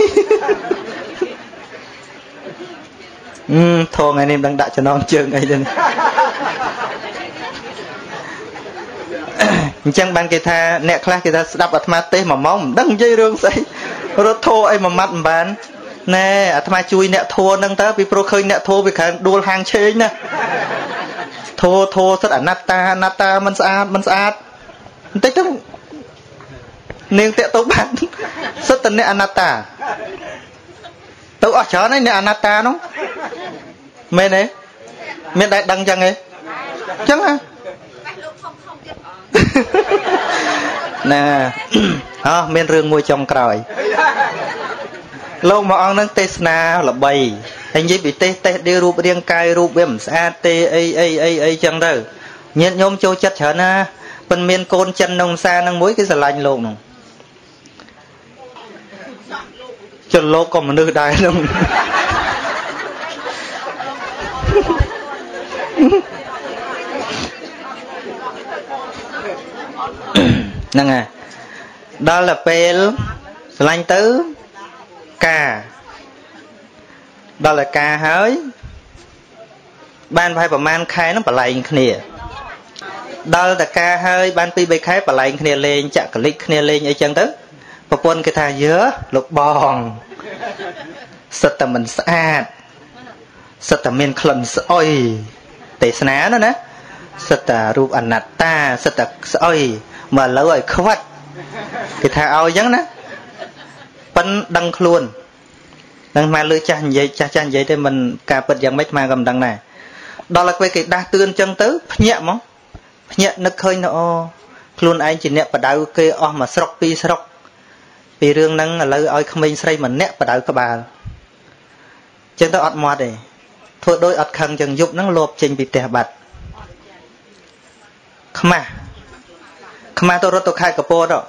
អឺធងថ្ងៃនេះមិនដឹងដាក់ចំណងជើងអីទេ អញ្ចឹងបានគេថាអ្នកខ្លះគេថាស្ដាប់អាត្មាទេសមួយម៉ោងមិនដឹងនិយាយរឿងស្អីរត់ធោអីមួយម៉ាត់មិនបានណែអាត្មាជួយអ្នកធោហ្នឹងតើពីព្រោះឃើញអ្នកធោវាខាងដួលហាងឆេងណាធោធោសិតអណត្តាអណត្តាមិនស្អាតមិនស្អាតបន្តិចទៅនាងតាក់ទៅបានសិតតអ្នកអណត្តាទៅអស់ច្រើនហើយអ្នកអណត្តានោះមែនទេមានតែដឹងចឹងទេចឹងហ៎ ណាអោះមានរឿងមួយចុងក្រោយលោកមួយអង្គនឹងទេសនាល្បីហើយនិយាយពីទេសទេសដៀរូបរាងកាយរូបវាមិនស្អាតទេអីអីអីអីចឹងទៅញាតិញោមចូលចិត្តច្រើនណាប៉ុន្មានកូនចិនក្នុងផ្សារនឹងមួយគេស្រឡាញ់លោកនោះចលោកក៏មនុស្សដែរនោះ ហ្នឹងហើយដល់ទៅពេលស្រឡាញ់ទៅការដល់តែការហើយបានប្រហែលប្រហែលខែហ្នឹងបលែងគ្នាដល់តែការហើយបាន2 3ខែបលែងគ្នាលេងចាក់កលិចគ្នាលេងអីចឹងទៅប្រពន្ធគេថាយើលោកបងសិតតែមិនស្អាតសិតតែមានក្លិនស្អុយទេសនាណាណាសិតតែរូបអនត្តាសិតតែស្អុយ មកឥឡូវឲ្យខ្វាត់គេថាឲ្យចឹងណាប៉ិនដឹងខ្លួននឹងមកលើចាស់និយាយចាស់ចាស់និយាយទេមិនការពិតយ៉ាងម៉េចមកក៏មិនដឹងដែរដល់តែគេដាស់តឿនចឹងទៅភ្ញាក់ហ្មងភ្ញាក់នឹកឃើញទៅអូខ្លួនឯងជាអ្នកបដៅគេអស់មួយស្រុកពីរស្រុកពីរឿងហ្នឹងឥឡូវឲ្យក្មេងស្រីម្នាក់បដៅក្បាលចឹងទៅអត់មាត់ទេធ្វើដូចអត់ខឹងចឹងយប់ហ្នឹងលោបចេញពីផ្ទះបាត់ខ្មាស់ ខ្មាស់ទៅរត់ទៅខេត្តកពតទៅ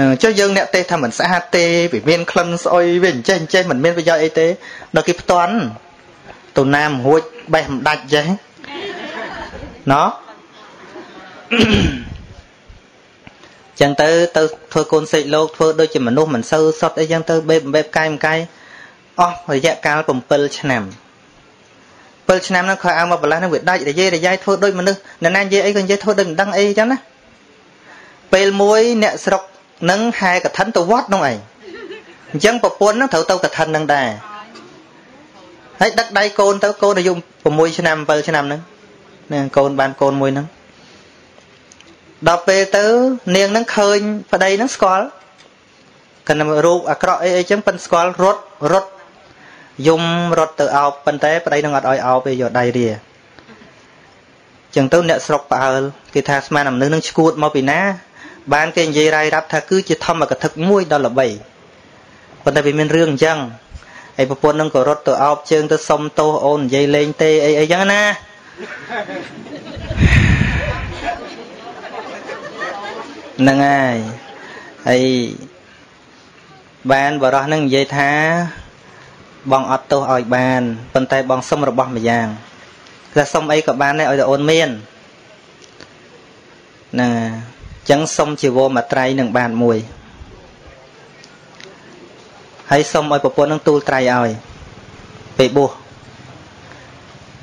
នឹងចុះយើងអ្នកទេសថាមិនស្អាតទេវាមានក្លិនស្អុយវាអញ្ចេះអញ្ចេះមិនមានប្រយោជន៍អីទេដល់គេផ្ទាន់ទៅណាមរួចបេះមិនដាច់ចេះណោះចឹងទៅទៅធ្វើកូនសេកលោកធ្វើដូចជាមនុស្សមិនសូវសុតអីចឹងទៅបេបបែបកាយមិនកាយអស់រយៈកាល7ឆ្នាំ 7ឆ្នាំហ្នឹងខោអាវមកបន្លាស់ហ្នឹងវាដាច់រយាយរយាយធ្វើដូចមនុស្សនរណានិយាយអីក៏និយាយធ្វើដូចមិនដឹងអីចឹងណាពេលមួយអ្នកស្រុកនឹងហែកឋិនទៅវត្តនោះឯងអញ្ចឹងប្រពន្ធនឹងត្រូវទៅកឋិននឹងដែរហើយដឹកដៃកូនទៅកូនអាយុ6ឆ្នាំ7ឆ្នាំហ្នឹងនាងកូនបានកូនមួយហ្នឹងដល់ពេលទៅនាងហ្នឹងឃើញប្តីហ្នឹងស្គាល់កណ្ដរូបអាក្រក់អីអីចឹងប៉ិនស្គាល់រត់រត់ យំរត់ទៅអោបប៉ុន្តែប្តីនឹងអត់ឲ្យអោបទេយកដៃរៀចឹងទៅអ្នកស្រុកផ្អើលគេថាស្មានមនុស្សនឹងឈួតមកពីណា បានគេនិយាយរាយរាប់ថាគឺជាធម្មកថាមួយដល់ល្បីប៉ុន្តែវាមានរឿងអញ្ចឹងហើយប្រពន្ធនឹងក៏រត់ទៅអោបជើងទៅសុំទោសអូននិយាយលេងទេអីអីចឹងណាហ្នឹងហើយហើយបានបរោះនឹងនិយាយថា បងអត់ទោសឲ្យបានប៉ុន្តែបងសុំរបស់ម្យ៉ាងតែសុំអីក៏បានដែរឲ្យតែអូនមានណាចឹងសុំជីវរមត្រៃនឹងបានមួយហើយសុំឲ្យប្រពន្ធនឹងទូលត្រៃឲ្យពេលបួស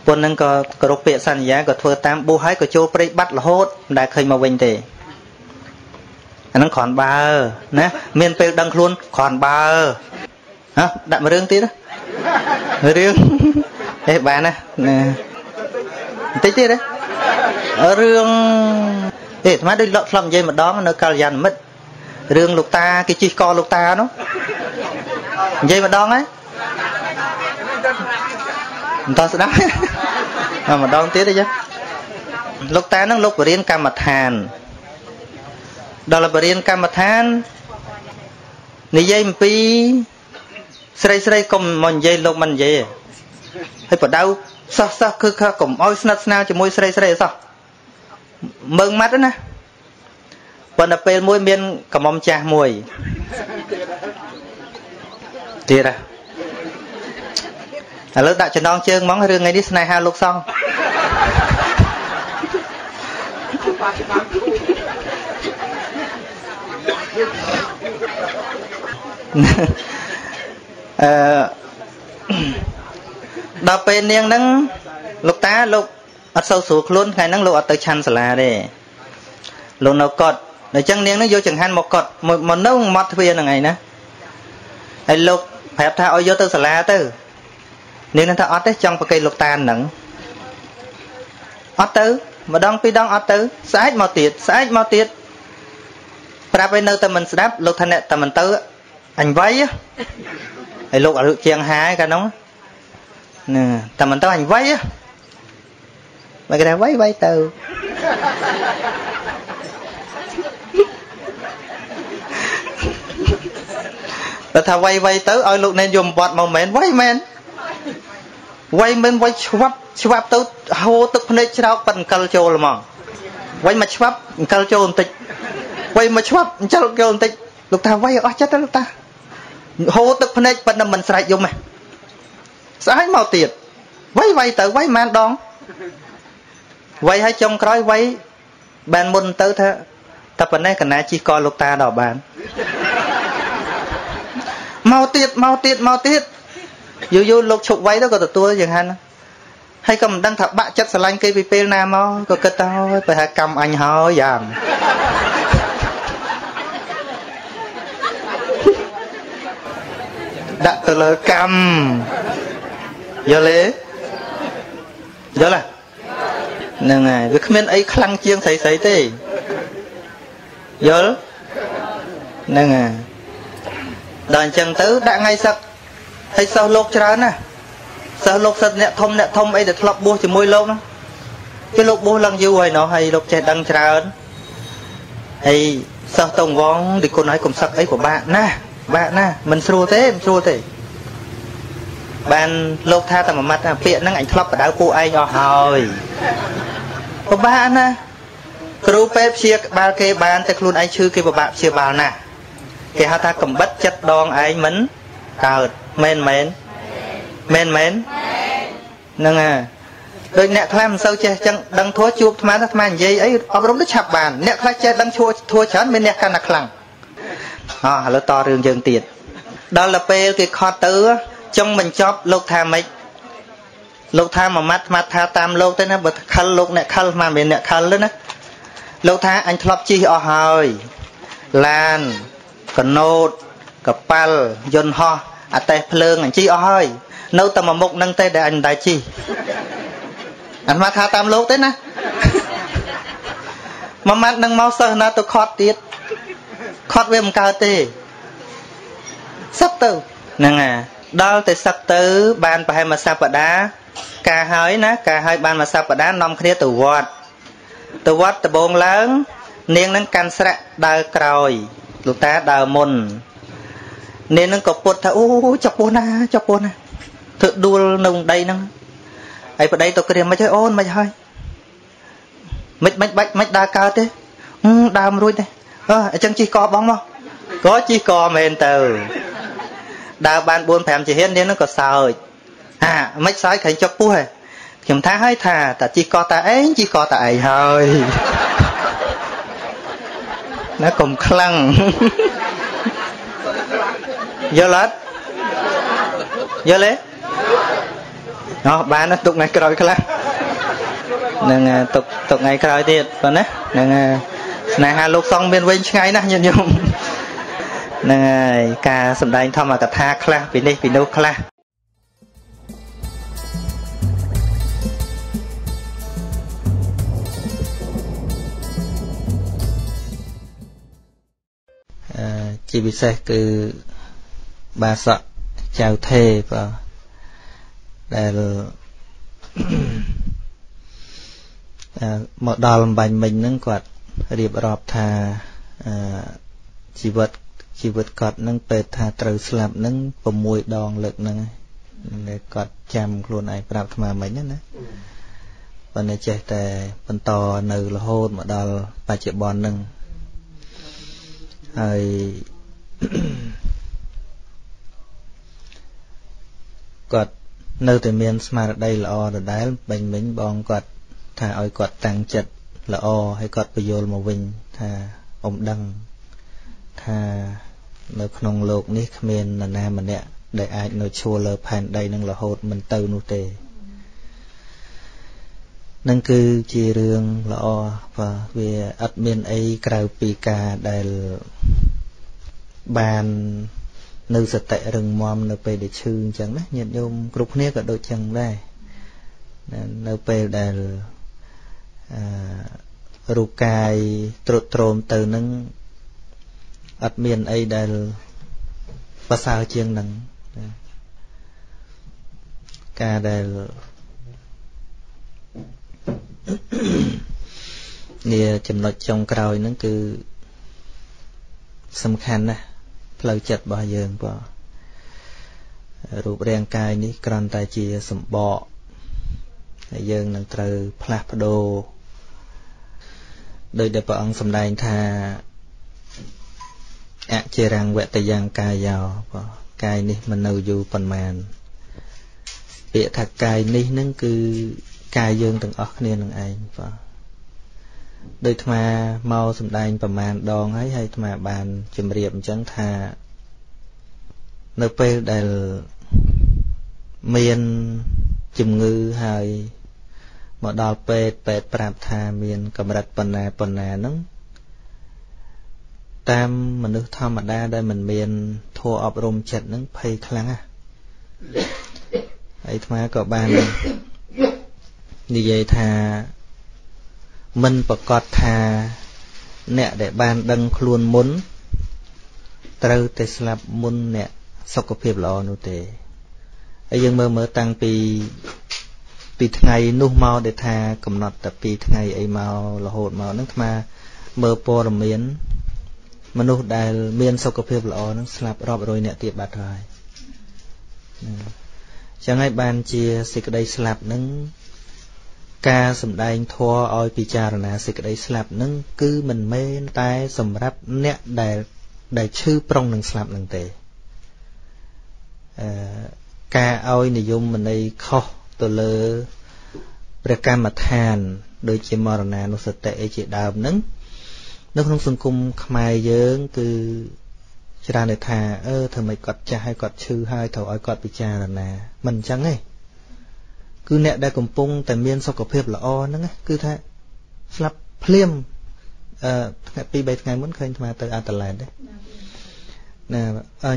ពុននឹងក៏គោរពពាក្យសន្យាក៏ធ្វើតាមបួសហើយក៏ចូលព្រៃបាត់រហូតមិនដែលឃើញមកវិញទេអាហ្នឹងគ្រាន់បើណាមានពេលដឹងខ្លួនគ្រាន់បើហ៎ដាក់មួយរឿងទៀត រឿងអេបានណាបន្តិចទៀតទេរឿងទេអាត្មាដូចលក់ធ្លាប់និយាយម្ដងនៅកល្យាណមិត្តរឿងលោកតាគេជិះកលោកតានោះនិយាយម្ដងហើយមិនតស្ដាប់ម្ដងទៀតទេចាលោកតានឹងលោកបរៀនកម្មដ្ឋាន ដល់បរៀនកម្មដ្ឋាននិយាយអំពី ស្រីស្រីកុំមកនិយាយលោកមិននិយាយហើយបដៅសោះសោះគឺកុំឲ្យស្និទ្ធស្នាលជាមួយស្រីស្រីសោះមើងម៉ាត់ណាប៉ុន្តែពេលមួយមានកំមុំចាស់មួយទៀតហ៎ឥឡូវដាក់ចំណងជើងហ្មងរឿងថ្ងៃនេះស្នេហាលោកសង្ឃ អឺដល់ពេលនាងហ្នឹងលោកតាលោកអត់សូវស្រួលខ្លួនថ្ងៃហ្នឹងលោកអត់ទៅឆាន់សាលាទេលោកនៅកត់អញ្ចឹងនាងហ្នឹងយកចង្ហាន់មកកត់មកនៅមាត់ទ្វារហ្នឹងឯងណាហើយលោកប្រាប់ថាឲ្យយកទៅសាលាទៅនាងនឹងថាអត់ទេចង់ប្រកេលោកតាហ្នឹងអត់ទៅម្ដងពីរដងអត់ទៅស្អែកមកទៀតស្អែកមកទៀតប្រាប់ឲ្យនៅតែមិនស្ដាប់លោកថាអ្នកតែមិនទៅអញវាយ ហើយលោកអរុជាងហាយកាលនោះណាតែមិនទៅអញវាយមកគេថាវាយវាយទៅដល់ថាវាយវាយទៅឲ្យលោកនេនយមវត្តមកមែនវាយមែនវាយមិនវាយឆ្វាប់ឆ្វាប់ទៅហូរទឹកភ្នែកច្រោកប៉ិនអង្គលចូលហ្មងវាយមកឆ្វាប់អង្គលចូលបន្តិចវាយមកឆ្វាប់អញ្ចឹងចូលបន្តិចលោកតាវាយអស់ចិត្តទៅលោកតា ហូរទឹកភ្នែកប៉ុន្តែមិនស្រែកយំទេស្អែកមកទៀតវាយវាយទៅវាយម៉ានដងវាយឲ្យចុងក្រោយវាយបានមុនទៅថាតែប៉ុណ្ណេះកណាជីកលោកតាដល់បានមកទៀតមកទៀតមកទៀតយូរយូរលោកឈប់វាយទៅក៏ទទួលយ៉ាងហ្នឹងហើយក៏មិនដឹងថាបាក់ចិត្តស្រឡាញ់គេពីពេលណាមកក៏គិតថាប្រហែលកម្មអញហើយយ៉ាង ដាក់ទៅលើកម្មយល់ទេយល់ទេហ្នឹងហើយវាគ្មានអីខ្លាំងជាងស្រីស្រីទេយល់ហ្នឹងហើយដល់អញ្ចឹងទៅដាក់ថ្ងៃសឹកហើយសិស្សលោកច្រើនណាសិស្សលោកសិស្សអ្នកធំអ្នកធំអីដែលធ្លាប់បួសជាមួយលោកហ្នឹងគឺលោកបួសឡើងយូរហើយណោះហើយលោកចេះដឹងច្រើនហើយសិស្សតងវងទីគុណឲ្យកុំសឹកអីពិបាកណាស់ បាក់ណាស់មិនស្រួលទេមិនស្រួលទេបានលោកថាតែមួយម៉ាត់ថាពាក្យហ្នឹងអញធ្លាប់បដៅពួកឯងអស់ហើយពិបាកណាស់គ្រូពេទ្យព្យាបាលគេបានតែខ្លួនឯងឈឺគេពិបាកព្យាបាលណាស់គេហៅថាកំបិតចិត្តដងឯងមិនកើតមែនមែនមែនមែនហ្នឹងហើយដូចអ្នកខ្លះមិនសូវចេះចឹងដឹងធัวជួបអាត្មាថាអាត្មានិយាយអីអប់រំទៅឆាប់បានអ្នកខ្លះចេះដឹងឈួរធัวច្រើនមានអ្នកកាន់តែខ្លាំង អឥឡូវតរឿងយើងទៀតដល់ទៅពេលគេខត់ទៅចុងបញ្ចប់លោកថាម៉េចលោកថាមួយម៉ាត់ថ្មាត់ថាតាមលោកទៅណាបើខលលោកអ្នកខលមិនមែនអ្នកខលទេណាលោកថាអញធ្លាប់ជិះអស់ហើយឡានកណូតកប៉ាល់យន្តហោះអតេះភ្លើងអញជិះអស់ហើយនៅតែមួយមុខនឹងទេដែលអញមិនដែលជិះអាត្មាថាតាមលោកទេណាមួយម៉ាត់នឹងមកសិស្សណាទៅខត់ទៀត ខត់វាមិនកើតទេសឹកទៅហ្នឹងហើយដល់តែសឹកទៅ បានប្រហែលមួយសប្តាហ៍ការហើយណាការហើយបានមួយសប្តាហ៍នាំគ្នាទៅវត្តទៅវត្តដំបងឡើង នាងនឹងកាន់ស្រាក់ដើរក្រោយលោកតាដើរមុននាងនឹងក៏ពុតថាអូចុកពោះណាចុកពោះណាធ្វើដួលនៅដីហ្នឹងហើយប្តីទៅក្រៀមមិនហើយអូនមិនហើយមិនមិនបាច់មិនដើរកើតទេដើមរួចទេ អឺអញ្ចឹងជិះកបងមកក៏ជិះកមែនទៅដើរបាន4 5ជាហ៊ាននាងនឹងក៏សើចអាមិនសើចក្រែងចុកពោះហ៎ខ្ញុំថាឲ្យថាតាជីកតាឯងជីកតាឯងហើយណាកុំខ្លាំងយល់អត់យល់ទេអោះបានទុកថ្ងៃក្រោយខ្លះនឹងទុកទុកថ្ងៃក្រោយទៀតប៉ុណ្ណានឹង ស្នេហាលោកសង្ឃមានវិញឆ្ងាយណាស់ញាតិញោមហ្នឹងហើយការសម្ដែងធម្មកថាខ្លះពីនេះពីនោះខ្លះជាពិសេសគឺបាសកចៅថេបាទដែលមកដល់អំបញ្ញមិញហ្នឹងគាត់ រៀបរាប់ថាជីវិតជីវិតគាត់នឹងពេលថាត្រូវស្លាប់នឹង6ដងលើកហ្នឹងដែលគាត់ចាំខ្លួនឯងប្រាប់អាត្មាមិញណាប៉ុន្តែចេះតែបន្តនៅរហូតមកដល់បច្ចុប្បន្នហ្នឹងហើយគាត់នៅតែមានស្មារតីល្អដដែលបាញ់មិញបងគាត់ថាឲ្យគាត់តាំងចិត្ត ល្អហើយគាត់បញ្យល់មកវិញថាអ៊ំដឹងថានៅក្នុងលោកនេះគ្មាននរណាម្នាក់ដែលអាចនៅឈួរលើផែនដីនឹងរហូតមិនទៅនោះទេនឹងគឺជារឿងល្អបាទវាអត់មានអីក្រៅពីការដែលបាននៅសតិរឹងមាំនៅពេលដែលឈឺអញ្ចឹងណាញាតិញោមគ្រប់គ្នាក៏ដូចចឹងដែរនៅពេលដែល រូបកាយត្រុតត្រោមទៅនឹងអត់មានអីដែលប្រសើរជាងនឹងការដែលនេះចំណុចចុងក្រោយហ្នឹងគឺសំខាន់ណាស់ផ្លូវចិត្តរបស់យើងបងរូបរាងកាយនេះគ្រាន់តែជាសម្បកហើយយើងនឹងត្រូវផ្លាស់ប្ដូរ ដោយដែលព្រះអង្គសម្ដែងថាអចិរង្វតយ៉ាងកាយោបងកាយនេះមិននៅយូរប៉ុន្មានពាក្យថាកាយនេះនឹងគឺកាយយើងទាំងអស់គ្នានឹងឯងបងដោយអាត្មាមកសម្ដែងប្រមាណដងហើយហើយអាត្មាបានជម្រាបអញ្ចឹងថានៅពេលដែលមានជំងឺហើយ មកដល់ពេទ្យពេទ្យប្រាប់ថាមានកម្រិតប៉ុណ្ណាប៉ុណ្ណាហ្នឹងតាមមនុស្សធម្មតាដែលមិនមានធัวអប់រំចិត្តហ្នឹងភ័យខ្លាំងណាស់ហើយអាត្មាក៏បាននិយាយថាមិនប្រកាសថាអ្នកដែលបានដឹងខ្លួនមុនត្រូវតែស្លាប់មុនអ្នកសុខភាពល្អនោះទេហើយយើងមើលមើលតាំងពី ពីថ្ងៃនោះមកដែលថាកំណត់តែពីថ្ងៃអីមករហូតមកហ្នឹងអាត្មាមើលព័ត៌មានមនុស្សដែលមានសុខភាពល្អហ្នឹងស្លាប់រាប់រយអ្នកទៀតបាត់ហើយចឹងហើយបានជាសេចក្តីស្លាប់ហ្នឹងការសម្ដែងធម៌ឲ្យពិចារណាសេចក្តីស្លាប់នឹងគឺមិនមែនតែសម្រាប់អ្នកដែលដែលឈឺប្រុងនឹងស្លាប់នឹងទេអឺការឲ្យនិយមន័យខុស ទៅលើព្រះកម្មដ្ឋាន ដូចជាមរណានុសតិអីជាដើមនឹងនៅក្នុងសង្គមខ្មែរយើងគឺច្រើនតែថាអឺធ្វើម៉េចគាត់ចាស់ហើយគាត់ឈឺហើយត្រូវឲ្យគាត់ពិចារណាមិនអញ្ចឹងទេគឺអ្នកដែលកំពុងតែមានសុខភាពល្អហ្នឹងគឺថាស្លាប់ភ្លាមអឺថ្ងៃ2 3ថ្ងៃមុនឃើញអាត្មាទៅអាតឡែតដែរណា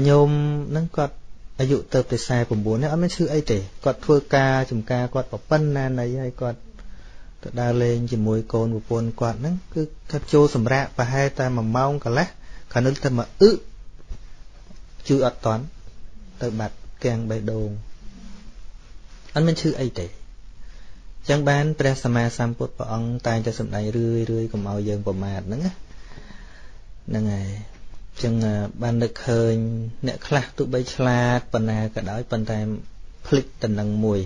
ញោមហ្នឹងគាត់ អាយុទៅតែ49នេះអត់មានឈឺអីទេគាត់ធ្វើការចំការគាត់ប្រពន្ធណាណីហើយគាត់ទៅដើរលេងជាមួយកូនប្រពន្ធគាត់ហ្នឹងគឺគាត់ចូលសម្រាកប្រហែលតែ1ម៉ោងកន្លះគ្រាន់តែទៅមកអឺជួយអត់តន់ទៅបាត់គាំងបេះដូងអត់មានឈឺអីទេចឹងបានព្រះសម្មាសម្ពុទ្ធព្រះអង្គតែងតែសម្ដែងរឿយរឿយកុំឲ្យយើងប្រមាទហ្នឹងណាហ្នឹងហើយ ចឹងបាននឹកឃើញអ្នកខ្លះទោះបីឆ្លាតប៉ុណ្ណាក៏ដោយប៉ុន្តែភ្លេចតំណឹងមួយ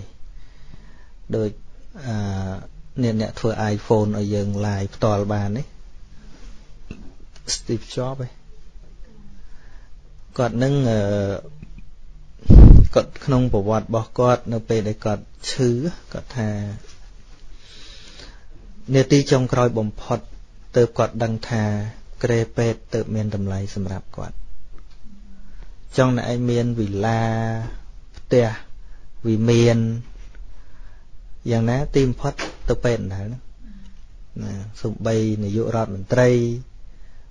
ដូចអឺអ្នកអ្នកធ្វើ iPhone ឲ្យយើង live ផ្ទាល់បាននេះ Steve Jobs ឯងគាត់នឹងអឺគាត់ក្នុងប្រវត្តិរបស់គាត់ នៅពេលដែលគាត់ឈឺគាត់ថានាទីចុងក្រោយបំផុតទើបគាត់ដឹងថា ក្រែពេទ្យទើបមានតម្លៃសម្រាប់គាត់ចង់តែឯងមានវិឡាផ្ទះវិមានយ៉ាងណាទីបំផុតទៅពេទ្យដែរណាសំបីនាយករដ្ឋមន្ត្រី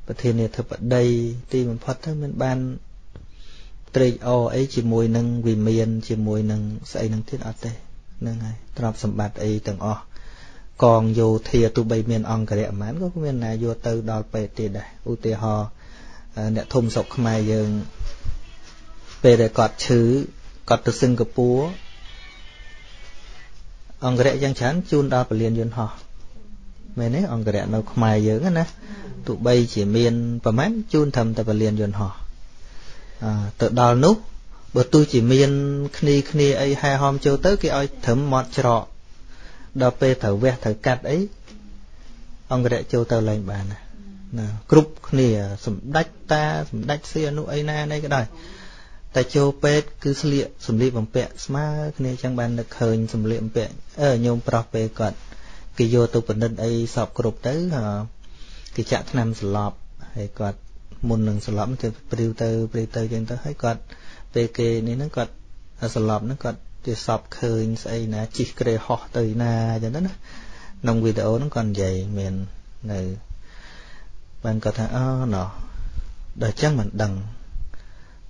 ប្រធានាធិបតីទីបំផុតទៅមិនបានត្រេកអរអីជាមួយនឹងវិមាន ជាមួយនឹងស្អីនឹងទៀតអត់ទេហ្នឹងហើយទ្រព្យសម្បត្តិអីទាំងអស់ កងយោធាទោះបីមានអង្គរៈប៉ុន្មានក៏គ្មានណាយកទៅដល់ពេទ្យទៀតដែរឧទាហរណ៍អ្នកធំស្រុកខ្មែរយើងពេលដែលគាត់ឈឺគាត់ទៅសិង្ហបុរីអង្គរៈយ៉ាងច្រើនជូនដល់ពលានយន្តហោះមែនទេអង្គរៈនៅខ្មែរយើងណាទោះបីជាមានប្រហែលជូនត្រឹមតែពលានយន្តហោះទៅដល់នោះបើទោះជាមាន គ្នាគ្នាអីហែហមចូលទៅគេឲ្យត្រឹមមាត់ច្រក ដល់ពេលត្រូវវះត្រូវកាត់អីអង្គរៈចូលទៅឡើងបានណាណាគ្រប់គ្នាសម្ដេចតាសម្ដេចសីអនុអីណាណីក៏ដោយតែចូលពេទ្យគឺស្លៀកសម្លៀកបំពាក់ស្មើគ្នាចឹងបាននឹកឃើញសម្លៀកបំពាក់អឺញោមប្រុសពេលគាត់គេយកទៅពិនិត្យអីសពគ្រប់ទៅគេចាក់ថ្នាំស្លប់ហើយគាត់មុននឹងស្លាប់គេព្រាវទៅព្រាវទៅចឹងទៅហើយគាត់ពេលគេនេះហ្នឹងគាត់ស្លាប់ហ្នឹងគាត់ ជាសពឃើញស្អីណាជីកក្រេហោះទៅណាចឹងទៅណាក្នុងវីដេអូហ្នឹងគាត់និយាយមាននៅបានគាត់ថាអូណោះដល់ចឹងមិនដឹង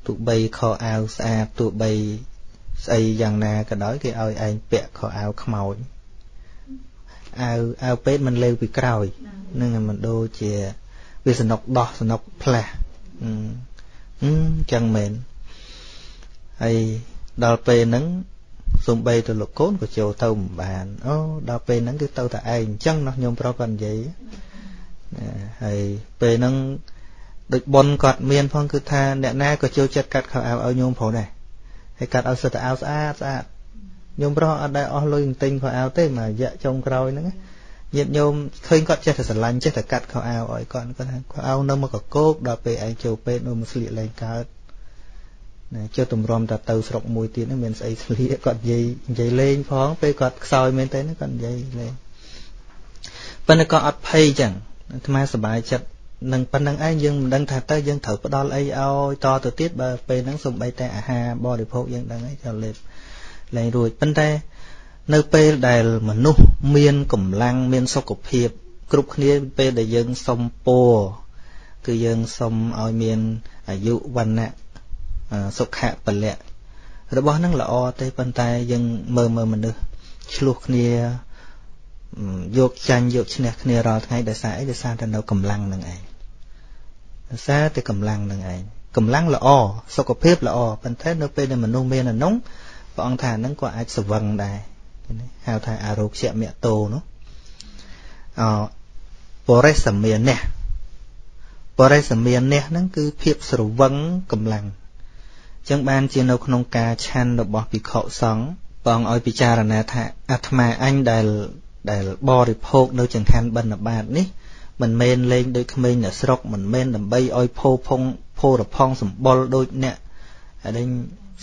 ទោះបីខោអាវស្អាតទោះបីស្អីយ៉ាងណាក៏ដោយគេឲ្យឯងពាក់ខោអាវខ្មោចអាវអាវពេទ្យមិនលេវពីក្រោយនឹងមិនដូចជាវាសនុកដោះសនុកផ្លាស់អឺចឹងមែនហើយដល់ពេលហ្នឹង សំបីទៅលោកកូនក៏ចូលទៅមិនបានអូដល់ពេលហ្នឹងគឺទៅតែឯងអញ្ចឹងណោះញោមប្រុសគាត់និយាយហើយពេលហ្នឹងដូចប៉ុនគាត់មានផងគឺថាអ្នកណាក៏ចូលចិត្តកាត់ខោអាវឲ្យញោមប្រុសដែរហើយកាត់ឲ្យសិតតែអាវស្អាតស្អាតញោមប្រុសអត់ដែលអស់លុយទិញខោអាវទេមករយៈចុងក្រោយហ្នឹងញាតិញោមឃើញគាត់ចេះតែស្រឡាញ់ចេះតែកាត់ខោអាវឲ្យគាត់គាត់ថាខោអាវនៅមកកកោកដល់ពេលឯងចូលពេទ្យនោះមកស្លៀកលែងកើត ណាចុះតម្រាំតែទៅស្រុកមួយទៀតហ្នឹងមានស្អីស្លៀកគាត់និយាយនិយាយលេងផងពេលគាត់ខ្សោយមែនទេគាត់និយាយលេងប៉ុន្តែក៏អត់ភ័យចឹងអាត្មាសប្បាយចិត្តនឹងប៉ុណ្្នឹងឯងយើងមិនដឹងថាទៅយើងត្រូវផ្ដល់អីឲ្យតទៅទៀតបើពេលហ្នឹងសំបីតែអាហារបរិភោគយើងដឹងហើយចូលលេបលែងរួចប៉ុន្តែនៅពេលដែលមនុស្សមានកម្លាំងមានសុខភាព គ្រប់គ្នាពេលដែលយើងសុំពរគឺយើងសុំឲ្យមានអាយុវណ្ណៈ សុខៈពលៈរបស់នឹងល្អទេប៉ុន្តែយើងមើលមើលមនុស្សឆ្លោះគ្នាយកចាញ់យកឈ្នះគ្នារាល់ថ្ងៃដោយសារអីដោយសារតែនៅកម្លាំងនឹងឯងដោយសារតែកម្លាំងនឹងឯងកម្លាំងល្អសុខភាពល្អប៉ុន្តែនៅពេលដែលមនុស្សមានអានោះព្រះអង្គថាហ្នឹងក៏អាចស្វឹងដែរហៅថាអារោគ្យមតោនោះអបរិសមានះបរិសមានះហ្នឹងគឺភាពស្រវឹងកម្លាំង ចឹងបានជានៅក្នុងការឆាន់របស់ភិក្ខុសង្ឃបងឲ្យពិចារណាថាអាត្មាអញដែលដែលបរិភោគនៅចង្ហាន់បិណ្ឌបាតនេះមិនមែនលេងដូចក្មេងនៅស្រុកមិនមែនដើម្បីឲ្យភោផងភោរផងសម្បុរដូចអ្នកអានេះ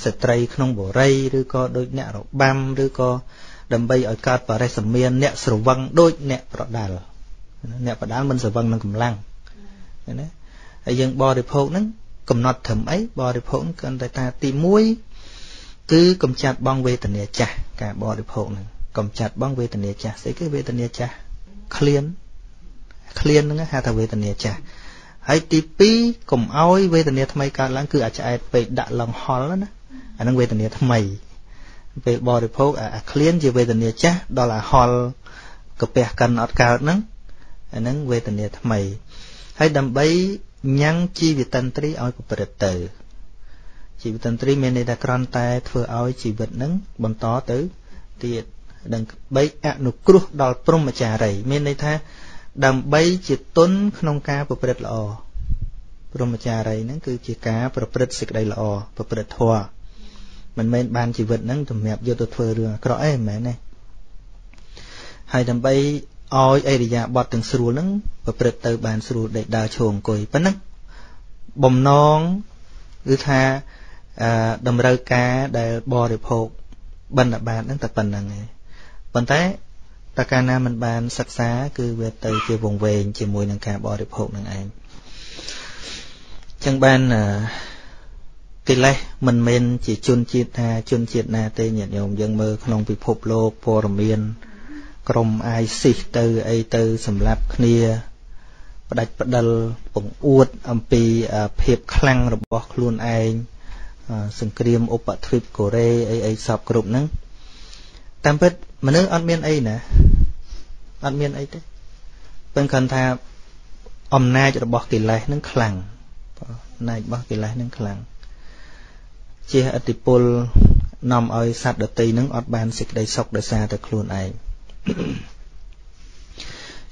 ស្ត្រីក្នុងបរិយឬក៏ដូចអ្នករបាំឬក៏ដើម្បីឲ្យកើតបរិសម្មានអ្នកស្រវឹងដូចអ្នកប្រដាល់អ្នកប្រដាល់មិនស្រវឹងនឹងកម្លាំងណាហើយយើងបរិភោគហ្នឹង កំណត់ត្រឹមអីបរិភោគគ្រាន់តែថាទី1គឺកំចាត់បងវេទនាចាស់ការបរិភោគហ្នឹងកំចាត់បងវេទនាចាស់ស្អីគឺវេទនាចាស់ឃ្លានឃ្លានហ្នឹងហៅថាវេទនាចាស់ហើយទី2កុំអោយវេទនាថ្មីកើតឡើងគឺអាចឆ្អែតពេកដាក់ឡងហល់ណាអាហ្នឹងវេទនាថ្មីពេលបរិភោគអាឃ្លានជាវេទនាចាស់ដល់អាហល់កាពះកិនអត់កើតហ្នឹងអាហ្នឹងវេទនាថ្មីហើយដើម្បី ញ៉ាំងជីវិតន្ត្រីឲ្យប្រព្រឹត្តទៅជីវិតន្ត្រីមានន័យថាគ្រាន់តែធ្វើឲ្យជីវិតហ្នឹងបន្តទៅទៀតនឹងបីអនុគ្រោះដល់ព្រហ្មចារី មានន័យថា ដើម្បីជាទុនក្នុងការប្រព្រឹត្តល្អព្រហ្មចារីហ្នឹងគឺជាការប្រព្រឹត្តសេចក្តីល្អប្រព្រឹត្តធម៌មិនមែនបានជីវិតហ្នឹងសម្រាប់យកទៅធ្វើរឿងអាក្រក់អីមិនមែនទេហើយដើម្បី ឲ្យអរិយាបទទាំងស្រួលហ្នឹងប្រព្រឹត្តទៅបានស្រួលដេកដើរឈរអង្គុយប៉ុណ្ណឹងបំណងគឺថាតម្រូវការដែលបរិភោគបណ្ឌបាតហ្នឹងតែប៉ុណ្្នឹងឯងប៉ុន្តែតើកាលណាមិនបានសិក្សា គឺវាទៅជាវង្វេងជាមួយនឹងការបរិភោគនឹងឯងចឹងបានកិលេសមិនមែនជាជនជាតិណាជនជាតិណាទេញាតិញោមយើងមើលក្នុងពិភពលោកព័ត៌មាន ក្រុមអាយស៊ីសទៅអីទៅសម្លាប់គ្នាផ្ដាច់ផ្ដិលបង្អួតអំពីភាពខ្លាំងរបស់ខ្លួនឯងសង្គ្រាមឧបទ្វីបកូរ៉េអីអីសពគ្រប់ហ្នឹងតាមពិតមនុស្សអត់មានអីណាអត់មានអីទេពឹងគ្រាន់ថាអំណាចរបស់កិលេសនឹងខ្លាំងអំណាចរបស់កិលេសនឹងខ្លាំងជាអតិពលនាំឲ្យសត្វដតីនឹងអត់បានសេចក្តីសុខដោយសារតែខ្លួនឯង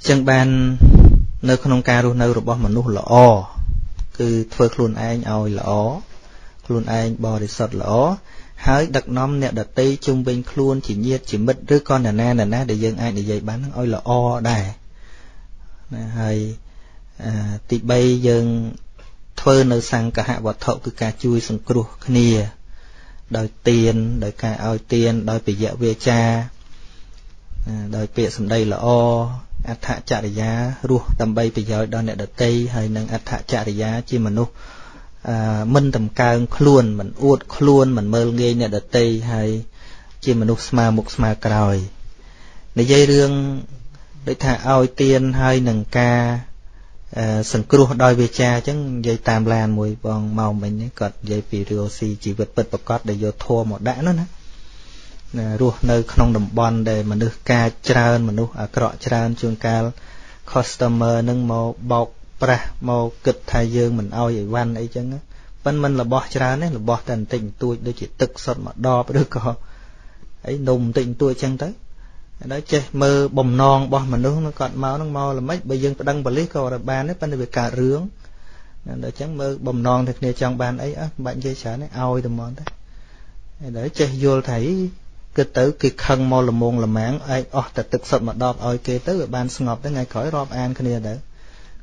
ចឹងបាននៅក្នុងការរស់នៅរបស់មនុស្សល្អគឺធ្វើខ្លួនឯងឲ្យល្អខ្លួនឯងបរិសុទ្ធល្អហើយដឹកនាំអ្នកដតីជុំវិញខ្លួនជាញាតិជាមិត្តឬក៏អ្នកណាអ្នកណាដែលយើងអាចនិយាយបាននឹងឲ្យល្អដែរណាហើយទី3យើងធ្វើនៅសង្កហវត្ថុគឺការជួយសង្គ្រោះគ្នា ដោយទានដោយការឲ្យទានដោយពយៈវាចា ដោយពាក្យសម្ដីល្អអដ្ឋចរិយារស់ដើម្បីប្រយោជន៍ដល់អ្នកដតីហើយនឹងអដ្ឋចរិយាជាមនុស្សមិនតម្កើងខ្លួនមិនអួតខ្លួនមិនមើលងាយអ្នកដតីហើយជាមនុស្សស្មើមុខស្មើក្រោយនិយាយរឿងដូចថាឲ្យទៀនហើយនឹងការសង្គ្រោះដោយវាចាអញ្ចឹងនិយាយតាមឡានមួយបងមកមិញគាត់និយាយពីរឿងស៊ីជីវិតពិតប្រកបដែលយកធម៌មកដាក់នោះណា រស់នៅក្នុងតំបន់ដែលមនុស្សកាចច្រើនមនុស្សអាក្រក់ច្រើនជួនកាល customer នឹងមកបោកប្រាស់មកគិតថាយើងមិនអោយអីវ៉ាន់អីចឹងប៉ិនមិនរបស់ច្រើនទេរបស់តែបន្តិចបន្តួចដូចជាទឹកសុទ្ធមកដបឬក៏អីនំបន្តិចបន្តួចចឹងទៅដល់ចេះមើលបំណងរបស់មនុស្សគាត់មកនឹងមកល្មិចបើយើងប្តឹងប៉ូលីសក៏បានដែរប៉ុន្តែវាកើតរឿងដល់អញ្ចឹងមើលបំណងតែគ្នាចង់បានអីអត់បាច់និយាយច្រើនទេឲ្យតែហ្មងទៅហើយដល់ចេះយល់ថា គិតទៅគេខឹងមកលមងលមាងឯងអស់តែទឹកសុទ្ធមកដបឲ្យគេទៅវាបានស្ងប់ទៅថ្ងៃក្រោយរាប់អានគ្នាទៅ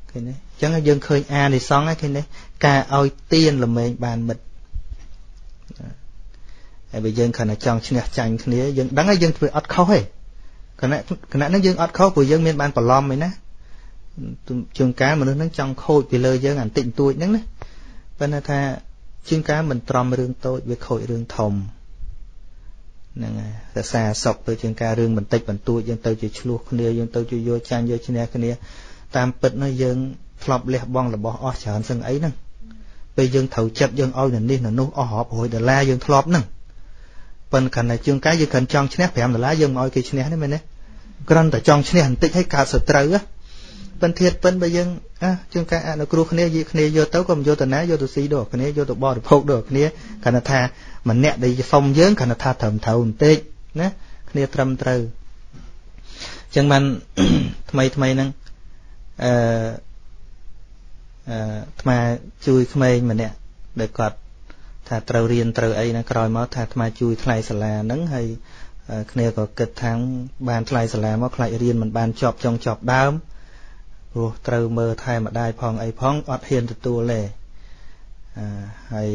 ឃើញទេអញ្ចឹងយើងឃើញអានិសង្ឃឃើញទេការឲ្យទៀនល្មែងបានមិត្តហើយបើយើងគ្រាន់តែចង់ឈ្នះចាញ់គ្នាយើងដឹងហើយយើងធ្វើអត់ខុសទេគណៈគណៈហ្នឹងយើងអត់ខុសព្រោះយើងមានបានបន្លំឯណាជួនកាលមនុស្សហ្នឹងចង់ខូចពីលើយើងអាបន្តិចបន្តួចហ្នឹងណាប៉ុន្តែថាជួនកាលមិនត្រំរឿងតូចវាខូចរឿងធំ ហ្នឹងហើយរសាសុកទៅជាងការរឿងបន្តិចបន្តួចយើងទៅជាឆ្លោះគ្នាយើងទៅជាយកចាញ់យកឈ្នះគ្នាតាមពិតនោះយើងធ្លាប់លះបង់របស់អស់ច្រើនសឹងអីហ្នឹងពេលយើងត្រូវចិត្តយើងឲ្យនៅនេះនៅនោះអស់រាប់រយដុល្លារយើងធ្លាប់ហ្នឹងប៉ុន្តែកាន់តែជាងកាយយើងគ្រាន់ចង់ឈ្នះ5ដុល្លារយើងមកឲ្យគេឈ្នះនេះមែនទេគ្រាន់តែចង់ឈ្នះបន្តិចឲ្យកើតសត្រូវ ប៉ិនធៀបប៉ិនបើយើងអះជាងការអនុគ្រោះគ្នាយីគ្នាយកទៅក៏មិនយកទៅណាយកទៅស៊ីដូចគ្នាយកទៅបរិភោគដូចគ្នាគាត់ថាម្នាក់ដែលសុំយើងគាត់ថាត្រឹមត្រូវបន្តិចណាគ្នាត្រឹមត្រូវអញ្ចឹងបានថ្មីថ្មីហ្នឹងអឺអឺអាត្មាជួយក្មេងម្នាក់ដែលគាត់ថាត្រូវរៀនត្រូវអីណាក្រោយមកថាអាត្មាជួយថ្លៃសាលាហ្នឹងហើយគ្នាក៏គិតថាបានថ្លៃសាលាមកខ្លាចរៀនមិនបានចប់ចុងចប់ដើម ព្រោះត្រូវមើលថែម្ដាយផងអីផងអត់ហ៊ានទទួលទេអឺហើយ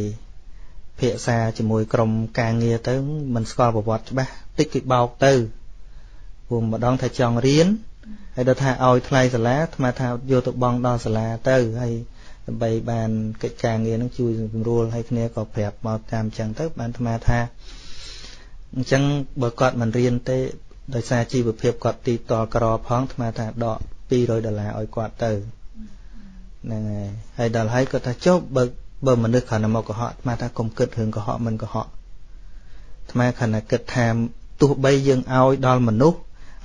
ភាសាជាមួយក្រុមការងារទៅមិនស្គាល់ប្រវត្តិច្បាស់តិចគេបោកទៅព្រោះម្ដងថាចង់រៀនហើយដល់ថាឲ្យថ្លៃសាលាអាត្មាថាយកទៅបង់ដល់សាលាទៅហើយដើម្បីបានកិច្ចការងារនឹងជួយសម្រួលឲ្យគ្នាក៏ប្រាប់មកតាមអញ្ចឹងទៅបានអាត្មាថាអញ្ចឹងបើគាត់មិនរៀនទេដោយសារជីវភាពគាត់ទីតលក្រផងអាត្មាថាដក 200ដុល្លារឲ្យគាត់ទៅហ្នឹងហើយហើយដល់ហើយគាត់ថាចុះបើបើមនុស្សគ្រាន់តែមកកុហកអាត្មាថាកុំគិតរឿងកុហកមិនកុហកអាត្មាគ្រាន់តែគិតថាទោះបីយើងឲ្យដល់មនុស្សឥ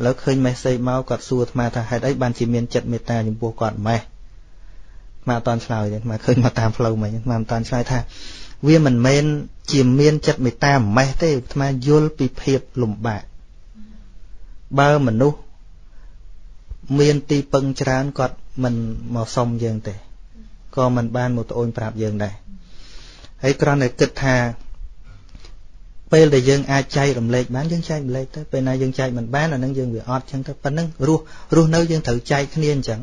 ឡូវឃើញមេសេចមកគាត់សួរអាត្មាថាហេតុអីបានជាមានចិត្តមេត្តាចំពោះគាត់ម៉េះអាត្មាអត់តាន់ឆ្លើយទេអាត្មាឃើញមកតាមផ្លូវមិញអាត្មាមិនតាន់ឆ្លើយថាវាមិនមែនជាមានចិត្តមេត្តាម៉េះទេអាត្មាយល់ពីភាពលំបាកបើមនុស្ស មានទីពឹងច្រើនគាត់មិនមកសុំយើងទេក៏មិនបានមកត្អូញប្រាប់យើងដែរហើយគ្រាន់តែគិតថាពេលដែលយើងអាចចែករំលែកបានយើងចែករំលែកទៅពេលណាយើងចែកមិនបានអានឹងយើងវាអត់ចឹងទៅប៉ុណ្ណឹងរស់រស់នៅយើងត្រូវចែកគ្នាអញ្ចឹង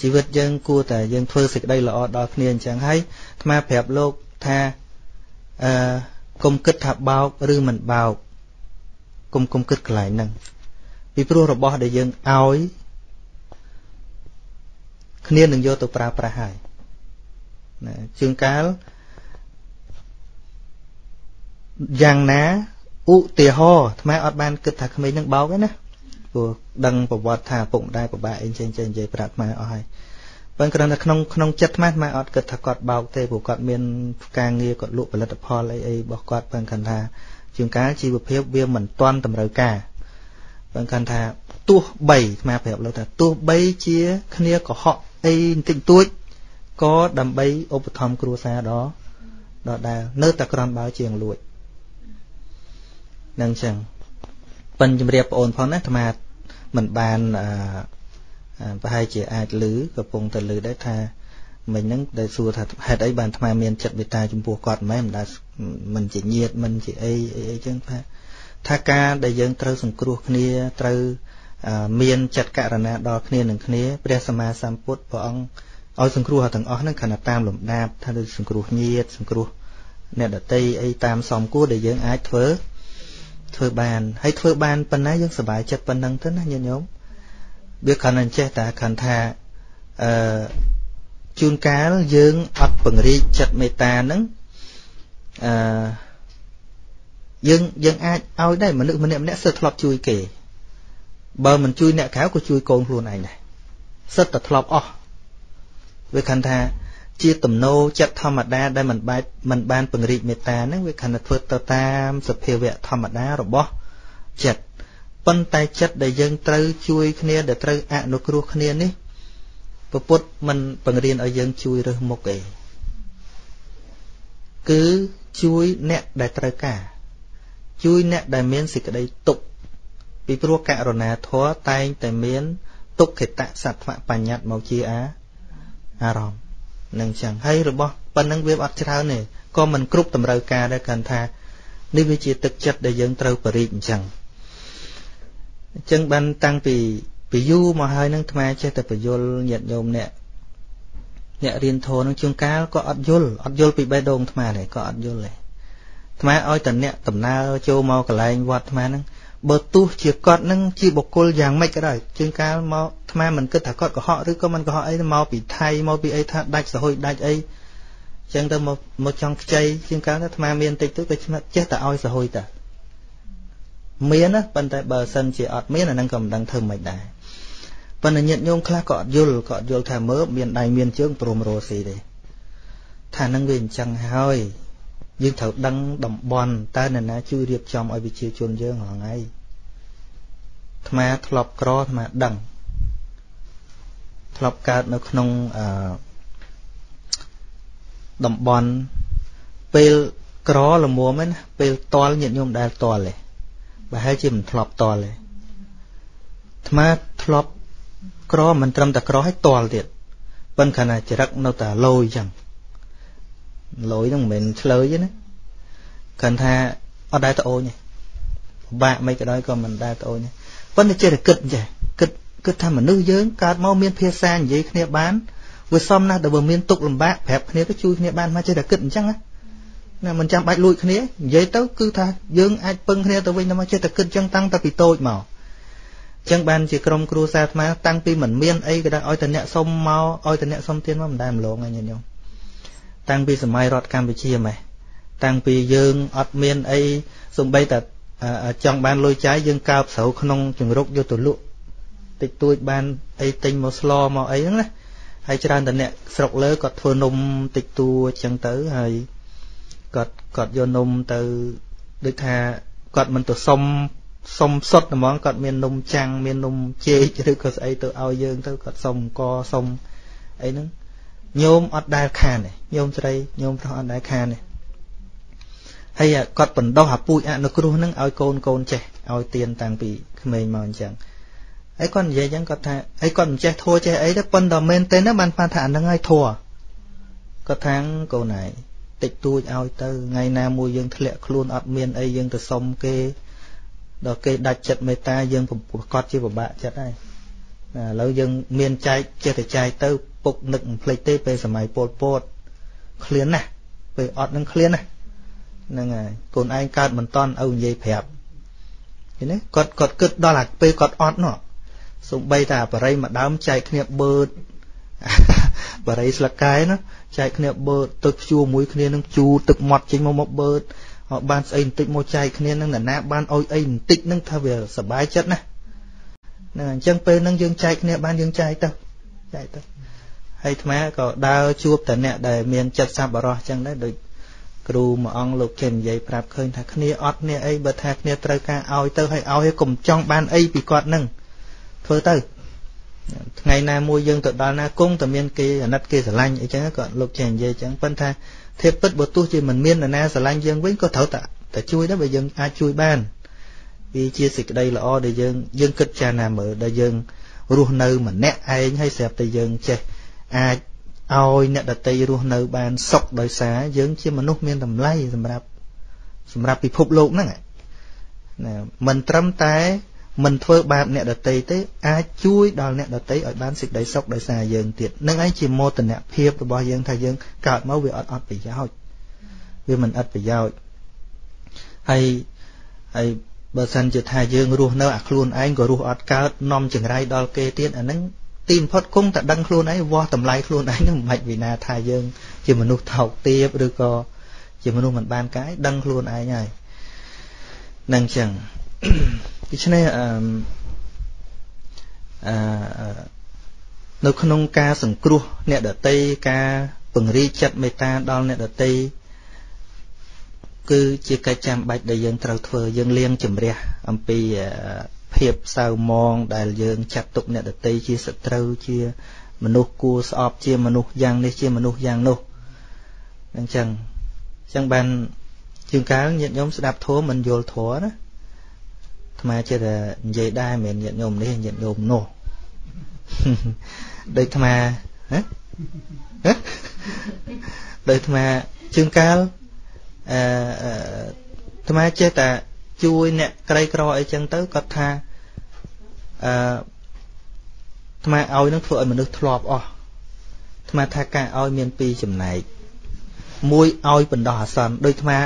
ជីវិតយើងគួរតែយើងធ្វើសេចក្តីល្អដល់គ្នាអញ្ចឹងហើយអាត្មាប្រាប់លោកថាអឺកុំគិតថាបោកឬមិនបោកកុំកុំគិតកន្លែងហ្នឹងពីព្រោះរបស់ដែលយើងឲ្យ គ្នានឹងយកទៅប្រើប្រាស់ហើយណាជាងកាលយ៉ាងណាឧទាហរណ៍អាត្មាអត់បានគិតថាក្មេងនឹងបោកទេណាព្រោះដឹងប្រវត្តិថាពុកម្ដាយពិបាកអីចេះចេះនិយាយប្រាប់អាត្មាអស់ហើយប៉ុន្តែគ្រាន់តែក្នុងក្នុងចិត្តអាត្មាអាត្មាអត់គិតថាគាត់បោកទេព្រោះគាត់មានការងារគាត់លក់ផលិតផលអីអីរបស់គាត់ប៉ុន្តែគាត់ថាជាងកាលជីវភាពវាមិនទាន់តម្រូវការប៉ុន្តែគាត់ថាទោះបីអាត្មាប្រាប់លោកថាទោះបីជាគ្នាកុហក អីបន្តិចតួចក៏ដើម្បីឧបត្ថម្ភគ្រួសារដល់ដល់ដែលនៅតែក្រំបើជាងលួចនឹងចឹងប៉ិនជំរាបបងអូនផងណាអាត្មាមិនបានអឺប្រហែលជាអាចលឺកំពុងតែលឺដែរថាមិញហ្នឹងដែលសួរថាហេតុអីបានអាត្មាមានចិត្តមេត្តាចំពោះគាត់មិនមែនមិនមិនជាញាតមិនជាអីអីអីចឹងថាថាការដែលយើងត្រូវសង្គ្រោះគ្នាត្រូវ មានចិត្តករណាដល់គ្នានឹងគ្នាព្រះសម្មាសម្ពុទ្ធព្រះអង្គឲ្យសង្គ្រោះទាំងអស់ហ្នឹងខណៈតាមលំដាប់ថាដូចសង្គ្រោះញាតសង្គ្រោះអ្នកដតីអីតាមសំគួរដែលយើងអាចធ្វើធ្វើបានហើយធ្វើបានប៉ុណ្ណាយើងសប្បាយចិត្តប៉ុណ្ណឹងទៅណាញាតិញោមវាគ្រាន់តែចេះតែគ្រាន់ថាអឺជួនកាលយើងអត់ពង្រីកចិត្តមេត្តាហ្នឹងអឺយើងយើងអាចឲ្យដែរមនុស្សម្នាក់ម្នាក់សិតធ្លាប់ជួយគេ បើមិនជួយអ្នកក្រៅក៏ជួយកូនខ្លួនឯងដែរសិតតែធ្លាប់អស់វាខណ្ឌថាជាទំនោរចិត្តធម្មតាដែលមិនបែបមិនបានពង្រីកមេត្តាហ្នឹងវាខណ្ឌថាធ្វើទៅតាមសភាវៈធម្មតារបស់ចិត្តប៉ុន្តែចិត្តដែលយើងត្រូវជួយគ្នាដែលត្រូវអនុគ្រោះគ្នានេះពពុទ្ធមិនបង្រៀនឲ្យយើងជួយរើសមុខទេគឺជួយអ្នកដែលត្រូវការ ជួយអ្នកដែលមានសេចក្តីទុក្ខ ពីព្រោះករុណាធម៌តែងតែមាន ទុក្ខិតសត្វបញ្ញត្តិមកជាអាអារម្មណ៍នឹងចឹងហើយរបស់ប៉ុណ្ណឹងវាអត់ច្រើនទេក៏មិនគ្រប់តម្រូវការដែរគាត់ថានេះវាជាទឹកចិត្តដែលយើងត្រូវបរិយអញ្ចឹងអញ្ចឹងបានតាំងពីពីយូរមកហើយនឹងអាត្មាចេះតែបញ្យលញាតិញោមអ្នកអ្នករៀនធម៌នឹងជួនកាលក៏អត់យល់អត់យល់ពីបេះដូងអាត្មាដែរក៏អត់យល់ដែរអាត្មាឲ្យតែអ្នកដំណើរចូលមកកន្លែងវត្តអាត្មាហ្នឹង បើទោះជាគាត់នឹងជាបុគ្គលយ៉ាងម៉េចក៏ដោយជាងកាលមកអាត្មាមិនគិតថាគាត់កុហកឬក៏មិនកុហកអីមកពីថៃមកពីអីថាដាច់សហុយដាច់អីចឹងទៅមកមកចង់ខ្ចីជាងកាលអាត្មាមានតិចទៅក៏ឆ្មាត់ចេះតែឲ្យសហុយតាមានណាប៉ុន្តែបើសិនជាអត់មានអានឹងក៏មិនដឹងធ្វើមិនដែរប៉ុន្តែញាតិញោមខ្លះក៏អត់យល់ក៏អត់យល់ថាមើលមានដៃមានជើងព្រមរស់ស៊ីទេថានឹងវាអញ្ចឹងហើយ យើងត្រូវដឹងតំបន់តើនរណាជួយរៀបចំឲ្យវិជាជនយើងហងៃអាត្មាធ្លាប់ក្រអាត្មាដឹងធ្លាប់កើតនៅក្នុងអឺតំបន់ពេលក្រល្មមណាពេលតល់ញាតិញោមដែលតល់ទេប្រហែលជាមិនធ្លាប់តល់ទេអាត្មាធ្លាប់ក្រមិនត្រឹមតែក្រឲ្យតល់ទៀតប៉ុន្តែខណៈចរិតនៅតែលយចឹង លយហ្នឹងមិនមែនឆ្លើយទេណាគាត់ថាអត់ដែរត្អូនទេពិបាកមិនក៏ដោយក៏មិនដែរត្អូនទេប៉ុន្តែចេះតែគិតចេះគិតគិតថាមនុស្សយើងកើតមកមានភាសានិយាយគ្នាបានវាសមណាស់ដែលបើមានទុកលំបាកប្រាប់គ្នាទៅជួយគ្នាបានមកចេះតែគិតអញ្ចឹងណាមិនចាំបាច់លួចគ្នានិយាយទៅគឺថាយើងអាចពឹងគ្នាទៅវិញទៅមកចេះតែគិតអញ្ចឹងតាំងតែពីតូចមកចឹងបានជាក្រុមគ្រួសារអាត្មាតាំងពីមិនមានអីក៏ដោយឲ្យតែអ្នកសុំមកឲ្យតែអ្នកសុំទានមកមិនដែលម្លងហ្នឹងញាតិញោម តាំងពីសម័យរដ្ឋកម្ពុជាម៉េះតាំងពីយើងអត់មានអីសំបីតែចង់បានលុយចាយយើងកើបស្រូវក្នុងជង្រុកយកទៅលក់តិចតួចបានអីទិញមកស្លមកអីហ្នឹងណាហើយច្រើនតែអ្នកស្រុកលើគាត់ធ្វើនំតិចតួចចឹងទៅហើយគាត់គាត់យកនំទៅដូចថាគាត់មិនទៅសុំសុំសុតហ្មងគាត់មាននំចាំងមាននំចេកឬក៏ស្អីទៅឲ្យយើងទៅគាត់សុំអង្គសុំអីហ្នឹង ញោមអត់ដែលខានទេញោមស្រីញោមប្រុសអត់ដែលខានទេហើយគាត់បណ្ដោះអាពូជអនុគ្រោះហ្នឹងឲ្យកូនកូនចេះឲ្យទៀនតាំងពីក្មេងមកអញ្ចឹងហើយគាត់និយាយអញ្ចឹងគាត់ថាហើយគាត់មិនចេះធัวចេះអីទេប៉ុន្តែមែនទេណាបានផាថាអាហ្នឹងឲ្យធัวគាត់ថាកូនឯងតិចតួចឲ្យទៅថ្ងៃណាមួយយើងធ្លាក់ខ្លួនអត់មានអីយើងទៅសុំគេដល់គេដាច់ចិត្តមេត្តាយើងប្រកាសជាពិបាកចិត្តហើយឥឡូវយើងមានចែកចេះតែចែកទៅ ពុកនឹកមិនភ្លេចទេពេលសម័យពលពតឃ្លានណាស់ពេលអត់នឹងឃ្លានណាស់ហ្នឹងហើយកូនឯងកើតមិនតន់ឪនិយាយប្រាប់ឃើញទេគាត់គាត់គិតដល់អាពេលគាត់អត់នោះសំបីតាបរិយមួយដើមចែកគ្នាបឺតបរិយស្លឹកកែណាចែកគ្នាបឺតទឹកភ្ជួរមួយគ្នានឹងជូរទឹកមាត់ចេញមកមកបឺតបានស្អីបន្តិចមកចែកគ្នានឹងណាបានអុយអីបន្តិចនឹងថាវាសบายចិត្តណាហ្នឹងអញ្ចឹងពេលហ្នឹងយើងចែកគ្នាបានយើងចែកទៅចែកទៅ ហើយអាត្មាក៏ដើរជួបតែអ្នកដែលមានចិត្តសប្បុរសអញ្ចឹងដែរដូចគ្រូមួយអង្គលោកចេះនិយាយប្រាប់ឃើញថាគ្នាអត់គ្នាអីបើថាគ្នាត្រូវការឲ្យទៅឲ្យឲ្យឲ្យកុំចង់បានអីពីគាត់នឹងធ្វើទៅថ្ងៃណាមួយយើងទៅដល់ណាគង់តែមានគេអាណិតគេស្រឡាញ់អីចឹងក៏លោកចេះនិយាយចឹងប៉ុន្តែធៀបពិតបើទោះជាមិនមាននរណាស្រឡាញ់យើងវិញក៏ត្រូវតែតែជួយដែរបើយើងអាចជួយបានវាជាសេចក្តីល្អដែលយើងយើងគិតចាណាមើលដែលយើងរស់នៅម្នាក់ឯងហើយស្រាប់តែយើងចេះ អាចឲ្យអ្នកដតីរស់នៅបានសុខដោយសារយើងជាមនុស្សមានតម្លៃសម្រាប់សម្រាប់ពិភពលោកហ្នឹងណាមិនត្រឹមតែមិនធ្វើបាបអ្នកដតីទេអាចជួយដល់អ្នកដតីឲ្យបានសេចក្តីសុខដោយសារយើងទៀតនឹងឯងជាមោទនភាពរបស់យើងថាយើងកើតមកវាអត់អត់ប្រយោជន៍វាមិនអត់ប្រយោជន៍ហើយហើយបើសិនជាថាយើងរស់នៅអាខ្លួនឯងក៏រស់អត់កើតនាំចង្រៃដល់គេទៀតអាហ្នឹង ទីបំផុតគង់តែដឹងខ្លួនឯងវាស់តម្លៃខ្លួនឯងនឹងមិនបាច់វិណាថាយើង ជាមនុស្សថោកទាបឬក៏ជាមនុស្សមិនបានកាយដឹងខ្លួនឯងហើយនឹងចឹងដូច្នេះអឺអឺនៅក្នុងការសង្គ្រោះអ្នកដតីការពង្រីកចិត្តមេត្តាដល់អ្នកដតីគឺជាកិច្ចចាំបាច់ដែលយើងត្រូវធ្វើយើងលៀងជំរះអំពី ភាពសៅមងដែលយើងចាត់ទុកអ្នកដតីជាសត្រូវជា មនុស្សគួរស្អប់ជាមនុស្សយ៉ាងនេះជាមនុស្សយ៉ាងនោះអញ្ចឹងអញ្ចឹងបានជាងកាលញាតិញោមស្ដាប់ធម៌មិនយល់ធម៌ណាអាត្មាចេះតែនិយាយដែរមិនញាតិញោមនេះញាតិញោមនោះដូចអាត្មាហ៎ដោយអាត្មាជើងកាលអឺអាត្មាចេះតែជួយអ្នកក្រីក្រអីចឹងទៅគាត់ថា អឺអាត្មាឲ្យនឹងធ្វើឲ្យមនុស្សធ្លាប់អស់អាត្មាថាការឲ្យមានពីរចំណែកមួយឲ្យបណ្ដោះអាសន្នដោយអាត្មា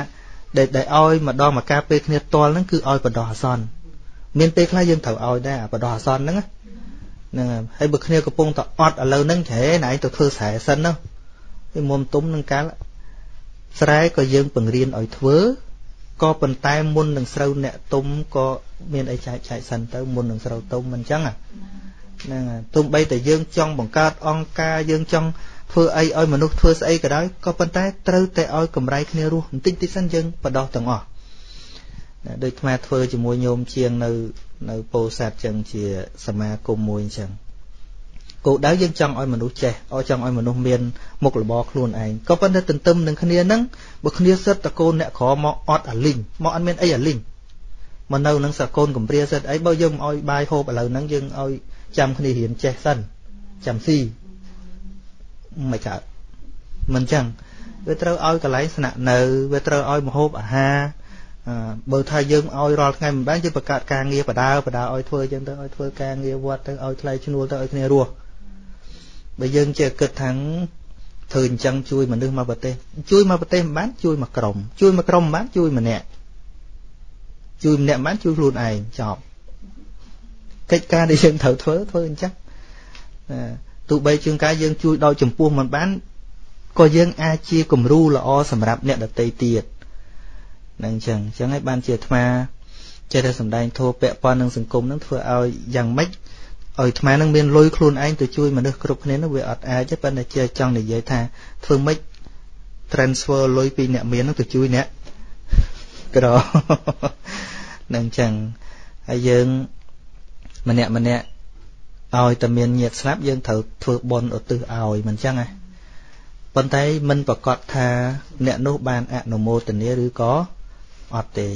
ដែលដែលឲ្យម្ដងមកការពេលគ្នាតល់ហ្នឹងគឺឲ្យបណ្ដោះអាសន្នមានពេលខ្លះយើងត្រូវឲ្យដែរបណ្ដោះអាសន្នហ្នឹងហ្នឹងហើយបើគ្នាកំពុងតែអត់ឥឡូវហ្នឹងច្រែណៃទៅធ្វើស្រែសិនណាពីមុំទុំនឹងកាលស្រែក៏យើងបង្រៀនឲ្យធ្វើ ក៏ប៉ុន្តែមុននឹងស្រូវអ្នកទុំក៏មានអីចែកចែកសិនទៅមុននឹងស្រូវទុំមិនអញ្ចឹងហ្នឹងទុំបីតែយើងចង់បង្កើតអង្គការយើងចង់ធ្វើអីឲ្យមនុស្សធ្វើស្អីក៏ដោយក៏ប៉ុន្តែត្រូវតែឲ្យកម្រៃគ្នារស់បន្តិចតិចសិនយើងបដោះទាំងអស់ដូចអាធ្វើជាមួយញោមជាងនៅនៅពោធិ៍សាត់ចឹងជាសមាគមមួយអញ្ចឹង គោលដៅយើងចង់ឲ្យមនុស្សចេះឲ្យចង់ឲ្យមនុស្សមានមុខរបរខ្លួនឯងក៏ប៉ុន្តែទន្ទឹមនឹងគ្នាហ្នឹងបើគ្នាសិតតកូនអ្នកក្រមកអត់អាលីងមកអត់មានអីអាលីងមកនៅនឹងសកូនកំព្រាសិតអីបើយើងមិនឲ្យបាយហូបឥឡូវហ្នឹងយើងឲ្យចាំគ្នារៀនចេះសិនចាំស៊ីមិនកើតមិនចឹងវាត្រូវឲ្យកន្លែងស្នាក់នៅវាត្រូវឲ្យម្ហូបអាហារបើថាយើងឲ្យរាល់ថ្ងៃមិនបានយើងបង្កើតការងារបដាបដាឲ្យធ្វើចឹងទៅឲ្យធ្វើការងារវត្តទៅឲ្យថ្លៃឈ្នួលទៅឲ្យគ្នារស់ បើយើងចេះគិតថាធ្វើអញ្ចឹងជួយមនុស្សមកប្រទេស ជួយមកប្រទេសមិនបានជួយមកក្រុម ជួយមកក្រុមមិនបានជួយម្នាក់ជួយម្នាក់មិនបានជួយខ្លួនឯងចប់កិច្ចការដែលយើងត្រូវធ្វើធ្វើអញ្ចឹងទោះបីជាងការយើងជួយដោយចំពោះមិនបានក៏យើងអាចជាគំរូល្អសម្រាប់អ្នកដទៃទៀតនឹងអញ្ចឹងអញ្ចឹងហើយបានជាអាត្មាចេះតែសំដែងធម៌ពាក់ព័ន្ធនឹងសង្គមនឹងធ្វើឲ្យយ៉ាងម៉េច ឲ្យអាត្មានឹងមានលុយខ្លួនឯងទៅជួយមនុស្សគ្រប់គ្នានោះវាអត់អាចទេប៉ុន្តែជាចង់និយាយថាធ្វើម៉េច transfer លុយពីអ្នកមាននឹងទៅជួយអ្នកក្រនឹងអញ្ចឹងហើយយើងម្នាក់ម្នាក់ឲ្យតែមានញាតស្លាប់យើងត្រូវធ្វើបន់ឧទ្ទិសឲ្យមិនអញ្ចឹងណាប៉ុន្តែមិនប្រកាសថាអ្នកនោះបានអនុមោទនាឬក៏អត់ទេ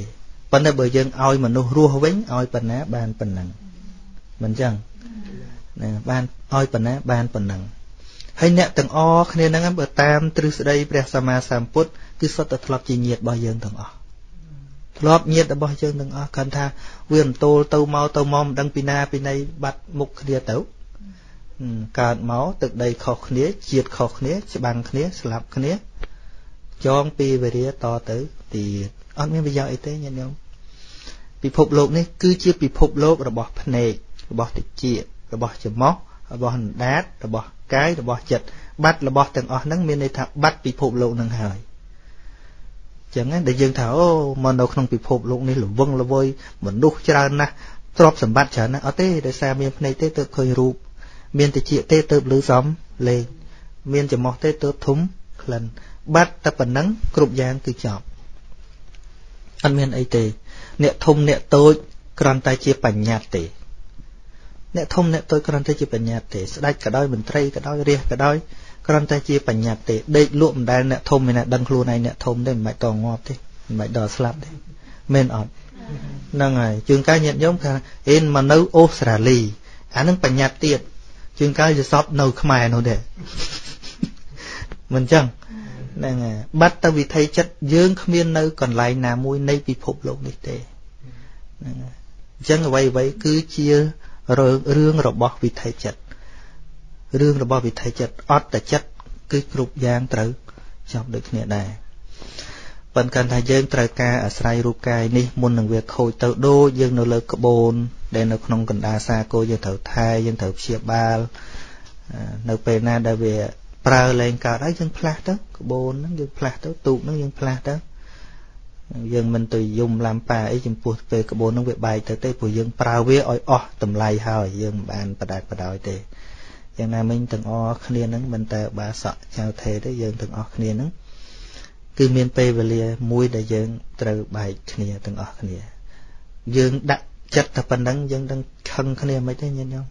ប៉ុន្តែបើយើងឲ្យមនុស្សរស់វិញឲ្យប៉ុណ្ណាបានប៉ុណ្ណឹងមិនអញ្ចឹង ណាបានឲ្យប៉ុណ្ណាបានប៉ុណ្ណឹងហើយអ្នកទាំងអស់គ្នាហ្នឹងបើតាមទ្រឹស្ដីព្រះសម្មាសម្ពុទ្ធគឺសុទ្ធតែធ្លាប់ជាញាតិរបស់យើងទាំងអស់ធ្លាប់ញាតិរបស់យើងទាំងអស់គាត់ថាវាអន្ទោលទៅមកទៅមកមិនដឹងពីណាពីណីបាត់មុខគ្នាទៅកើតមកទឹកដីខុសគ្នាជាតិខុសគ្នាច្បាំងគ្នាស្លាប់គ្នាចងពីវេរាតទៅទៀតអត់មានប្រយោជន៍អីទេញាតិញោមពិភពលោកនេះគឺជាពិភពលោករបស់ភ្នែក របស់តិចរបស់ច្រមុះរបស់អណ្ដាតរបស់កាយរបស់ចិត្តបាត់របស់ទាំងអស់ហ្នឹងមានន័យថាបាត់ពិភពលោកហ្នឹងហើយចឹងណាដែលយើងថាអូមកនៅក្នុងពិភពលោកនេះល្វឹងល្វើយមនុស្សច្រើនណាស់ទ្រព្យសម្បត្តិច្រើនណាស់អត់ទេដោយសារមានភ្នែកទេទើបឃើញរូបមានតិចទេទើបឮសំលេងមានច្រមុះទេទើបធំក្លិនបាត់តែប៉ុណ្ណឹងគ្រប់យ៉ាងគឺចប់អត់មានអីទេ អ្នកធំអ្នកតូចគ្រាន់តែជាបញ្ញត្តិទេ អ្នកធំអ្នកតូចគ្រាន់តែជាបញ្ញត្តិទេស្ដេចក៏ដោយមន្ត្រីក៏ដោយរាជក៏ដោយគ្រាន់តែជាបញ្ញត្តិទេដេកលក់មិនដែលអ្នកធំឯណាដឹងខ្លួនឯងអ្នកធំទេមិនបាច់តងាប់ទេមិនបាច់ដល់ស្លាប់ទេមែនអត់ហ្នឹងហើយជួនកាលញាតិញោមថាអេនមកនៅអូស្ត្រាលីអានឹងបញ្ញត្តិទៀតជួនកាលយសពនៅខ្មែរនោះដែរមិនចឹងហ្នឹងហើយបាត់ទៅវិថីចិត្តយើងគ្មាននៅកន្លែងណាមួយនៃពិភពលោកនេះទេហ្នឹងហើយអញ្ចឹងអ្វីអ្វីគឺជា រឿងរបស់វិថីចិត្តរឿងរបស់វិថីចិត្តអត់តែចិត្តគឺគ្រប់យ៉ាងត្រូវចប់ដូចគ្នាដែរប៉ុន្តែថាយើងត្រូវការអាស្រ័យរូបកាយនេះមុននឹងវាខូចទៅដូចយើងនៅលើក្បូន ដែលនៅក្នុងកណ្ដាលសាគោយើងត្រូវថែយើងត្រូវព្យាបាលនៅពេលណាដែលវាប្រើលែងកើតហើយយើងផ្លាស់ទៅក្បូនហ្នឹងយើងផ្លាស់ទៅទូកហ្នឹងយើងផ្លាស់ទៅ យើងមិនទៅយំឡាំប៉ាអីចំពោះពេលក្បូនហ្នឹងវាបែកទៅទេព្រោះយើងប្រើវាឲ្យអស់តម្លៃហើយយើងមិនបានបដាច់បដោយទេយ៉ាងណាមិញទាំងអស់គ្នាហ្នឹងមិនតែបាសក់ចៅថេទេយើងទាំងអស់គ្នាហ្នឹងគឺមានពេលវេលាមួយដែលយើងត្រូវបែកគ្នាទាំងអស់គ្នា យើងដាក់ចិត្តតែប៉ុណ្្នឹងយើងនឹងខឹងគ្នាមិនទេញាតិញោម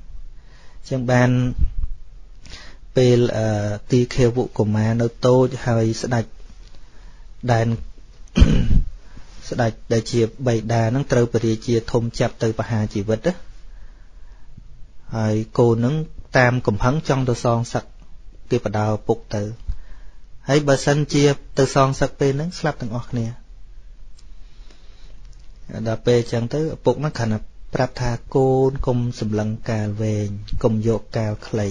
ចឹងបានពេលទីខេវកុមារនៅតូចហើយស្ដេចដែន ស្ដេចដែលជាបៃតានឹងត្រូវពរាជាធំចាប់ទៅបហាជីវិតណាហើយកូននឹងតាមកំហឹងចង់ទៅសងសឹកគេបដោពុកទៅហើយបើសិនជាទៅសងសឹកពេលហ្នឹងស្លាប់ទាំងអស់គ្នាដល់ពេលអញ្ចឹងទៅឪពុកហ្នឹងគ្រាន់តែប្រាប់ថាកូនកុំសម្លឹងកាលវែងកុំយកកាលខ្លី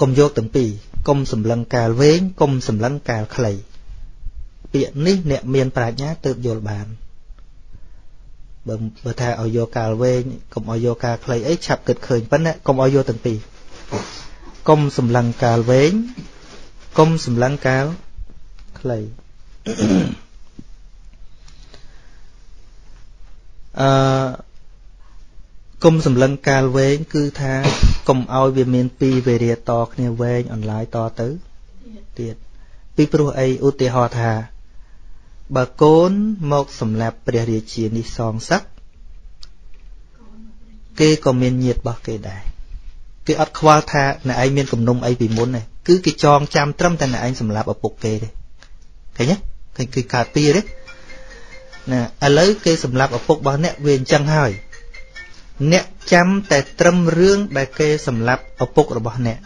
កុំយកទាំងពីរកុំសម្លឹងកាលវែងកុំសម្លឹងកាលខ្លី ពាក្យនេះអ្នកមានប្រាជ្ញាទើបយល់បានបើបើថាឲ្យយកកាលវែងកុំឲ្យយកកាលខ្លីអីឆាប់គិតឃើញប៉ុន្តែកុំឲ្យយកទាំងពីរកុំសម្លឹងកាលវែងកុំសម្លឹងកាលខ្លីអឺគុំសម្លឹងកាលវែងគឺថាកុំឲ្យវាមានពីរវេរាតគ្នាវែងអន្លាយតទៅទៀតពីព្រោះអីឧទាហរណ៍ថា បើកូនមកសម្លាប់ព្រះរាជានេះសងសឹកគេក៏មានញាតរបស់គេដែរគេអត់ខ្វល់ថាអ្នកឯងមានគំនុំអីពីមុនទេគឺគេចងចាំត្រឹមតែអ្នកឯងសម្លាប់ឪពុកគេទេឃើញទេឃើញគឺកើតពីទេណាឥឡូវគេសម្លាប់ឪពុករបស់អ្នកវាអញ្ចឹងហើយអ្នកចាំតែត្រឹមរឿងដែលគេសម្លាប់ឪពុករបស់អ្នក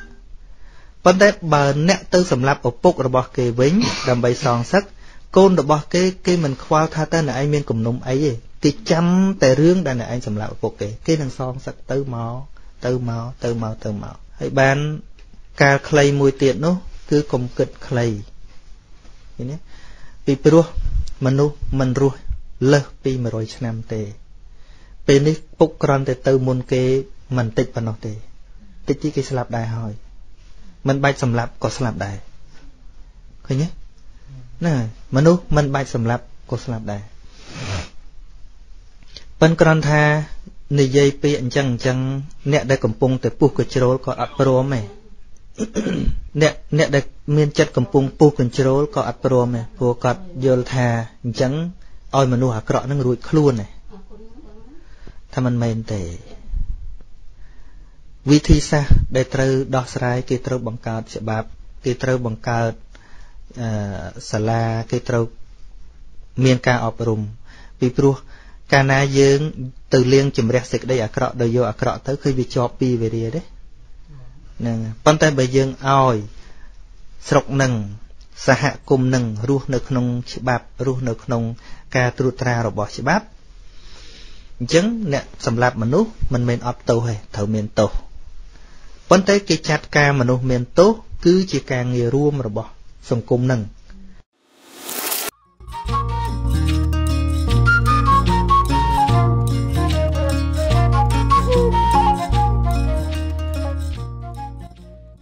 ប៉ុន្តែបើអ្នកទៅសម្លាប់ឪពុករបស់គេវិញដើម្បីសងសឹក កូនរបស់គេគេមិនខ្វល់ថាតើអ្នកឯងមានគំនុំអីទេគេចាំតែរឿងដែលអ្នកឯងសម្លាប់ឪពុកគេគេនឹងសងសឹកទៅមកទៅមកទៅមកទៅមកហើយបានកាលខ្លីមួយទៀតនោះ គឺកុំគិតខ្លីឃើញទេពីព្រោះមនុស្សមិនរស់លើសពី100ឆ្នាំទេ ពេលនេះពុកក្រន់តែទៅមុនគេមិនតិចប៉ុណ្ណោះទេតិចទីគេស្លាប់ដែរហើយមិនបាច់សម្លាប់ក៏ស្លាប់ដែរឃើញទេ ណាមនុស្សមិនបាច់សម្លាប់ក៏ស្លាប់ដែរប៉ិនគ្រាន់ថានិយាយពីអញ្ចឹងអញ្ចឹងអ្នកដែលកំពុងតែពុះកជ្រោលក៏អត់ព្រមទេអ្នកអ្នកដែលមានចិត្តកំពុងពុះកញ្ជ្រោលក៏អត់ព្រមដែរព្រោះគាត់យល់ថាអញ្ចឹងឲ្យមនុស្សអាក្រក់នឹងរួចខ្លួនទេថាមិនមែនទេវិធីសាស្ត្រដែលត្រូវដោះស្រាយគេត្រូវបង្កើតច្បាប់ គេត្រូវបង្កើតអឺ សាលាគេត្រូវមានការអប់រំពីព្រោះកាលណាយើងទៅលៀងជំរះសេចក្តីអាក្រក់ដោយយកអាក្រក់ទៅគឺវាជាប់ពីវេរាទេហ្នឹងប៉ុន្តែបើយើងឲ្យស្រុកនឹងសហគមន៍នឹងរស់នៅក្នុងច្បាប់រស់នៅក្នុងការត្រួតត្រារបស់ច្បាប់អញ្ចឹងអ្នកសម្លាប់មនុស្សមិនមែនអត់ទោសទេត្រូវមានទោសប៉ុន្តែគេចាត់ការមនុស្សមានទោសគឺជាការងាររួមរបស់ សង្គមនឹង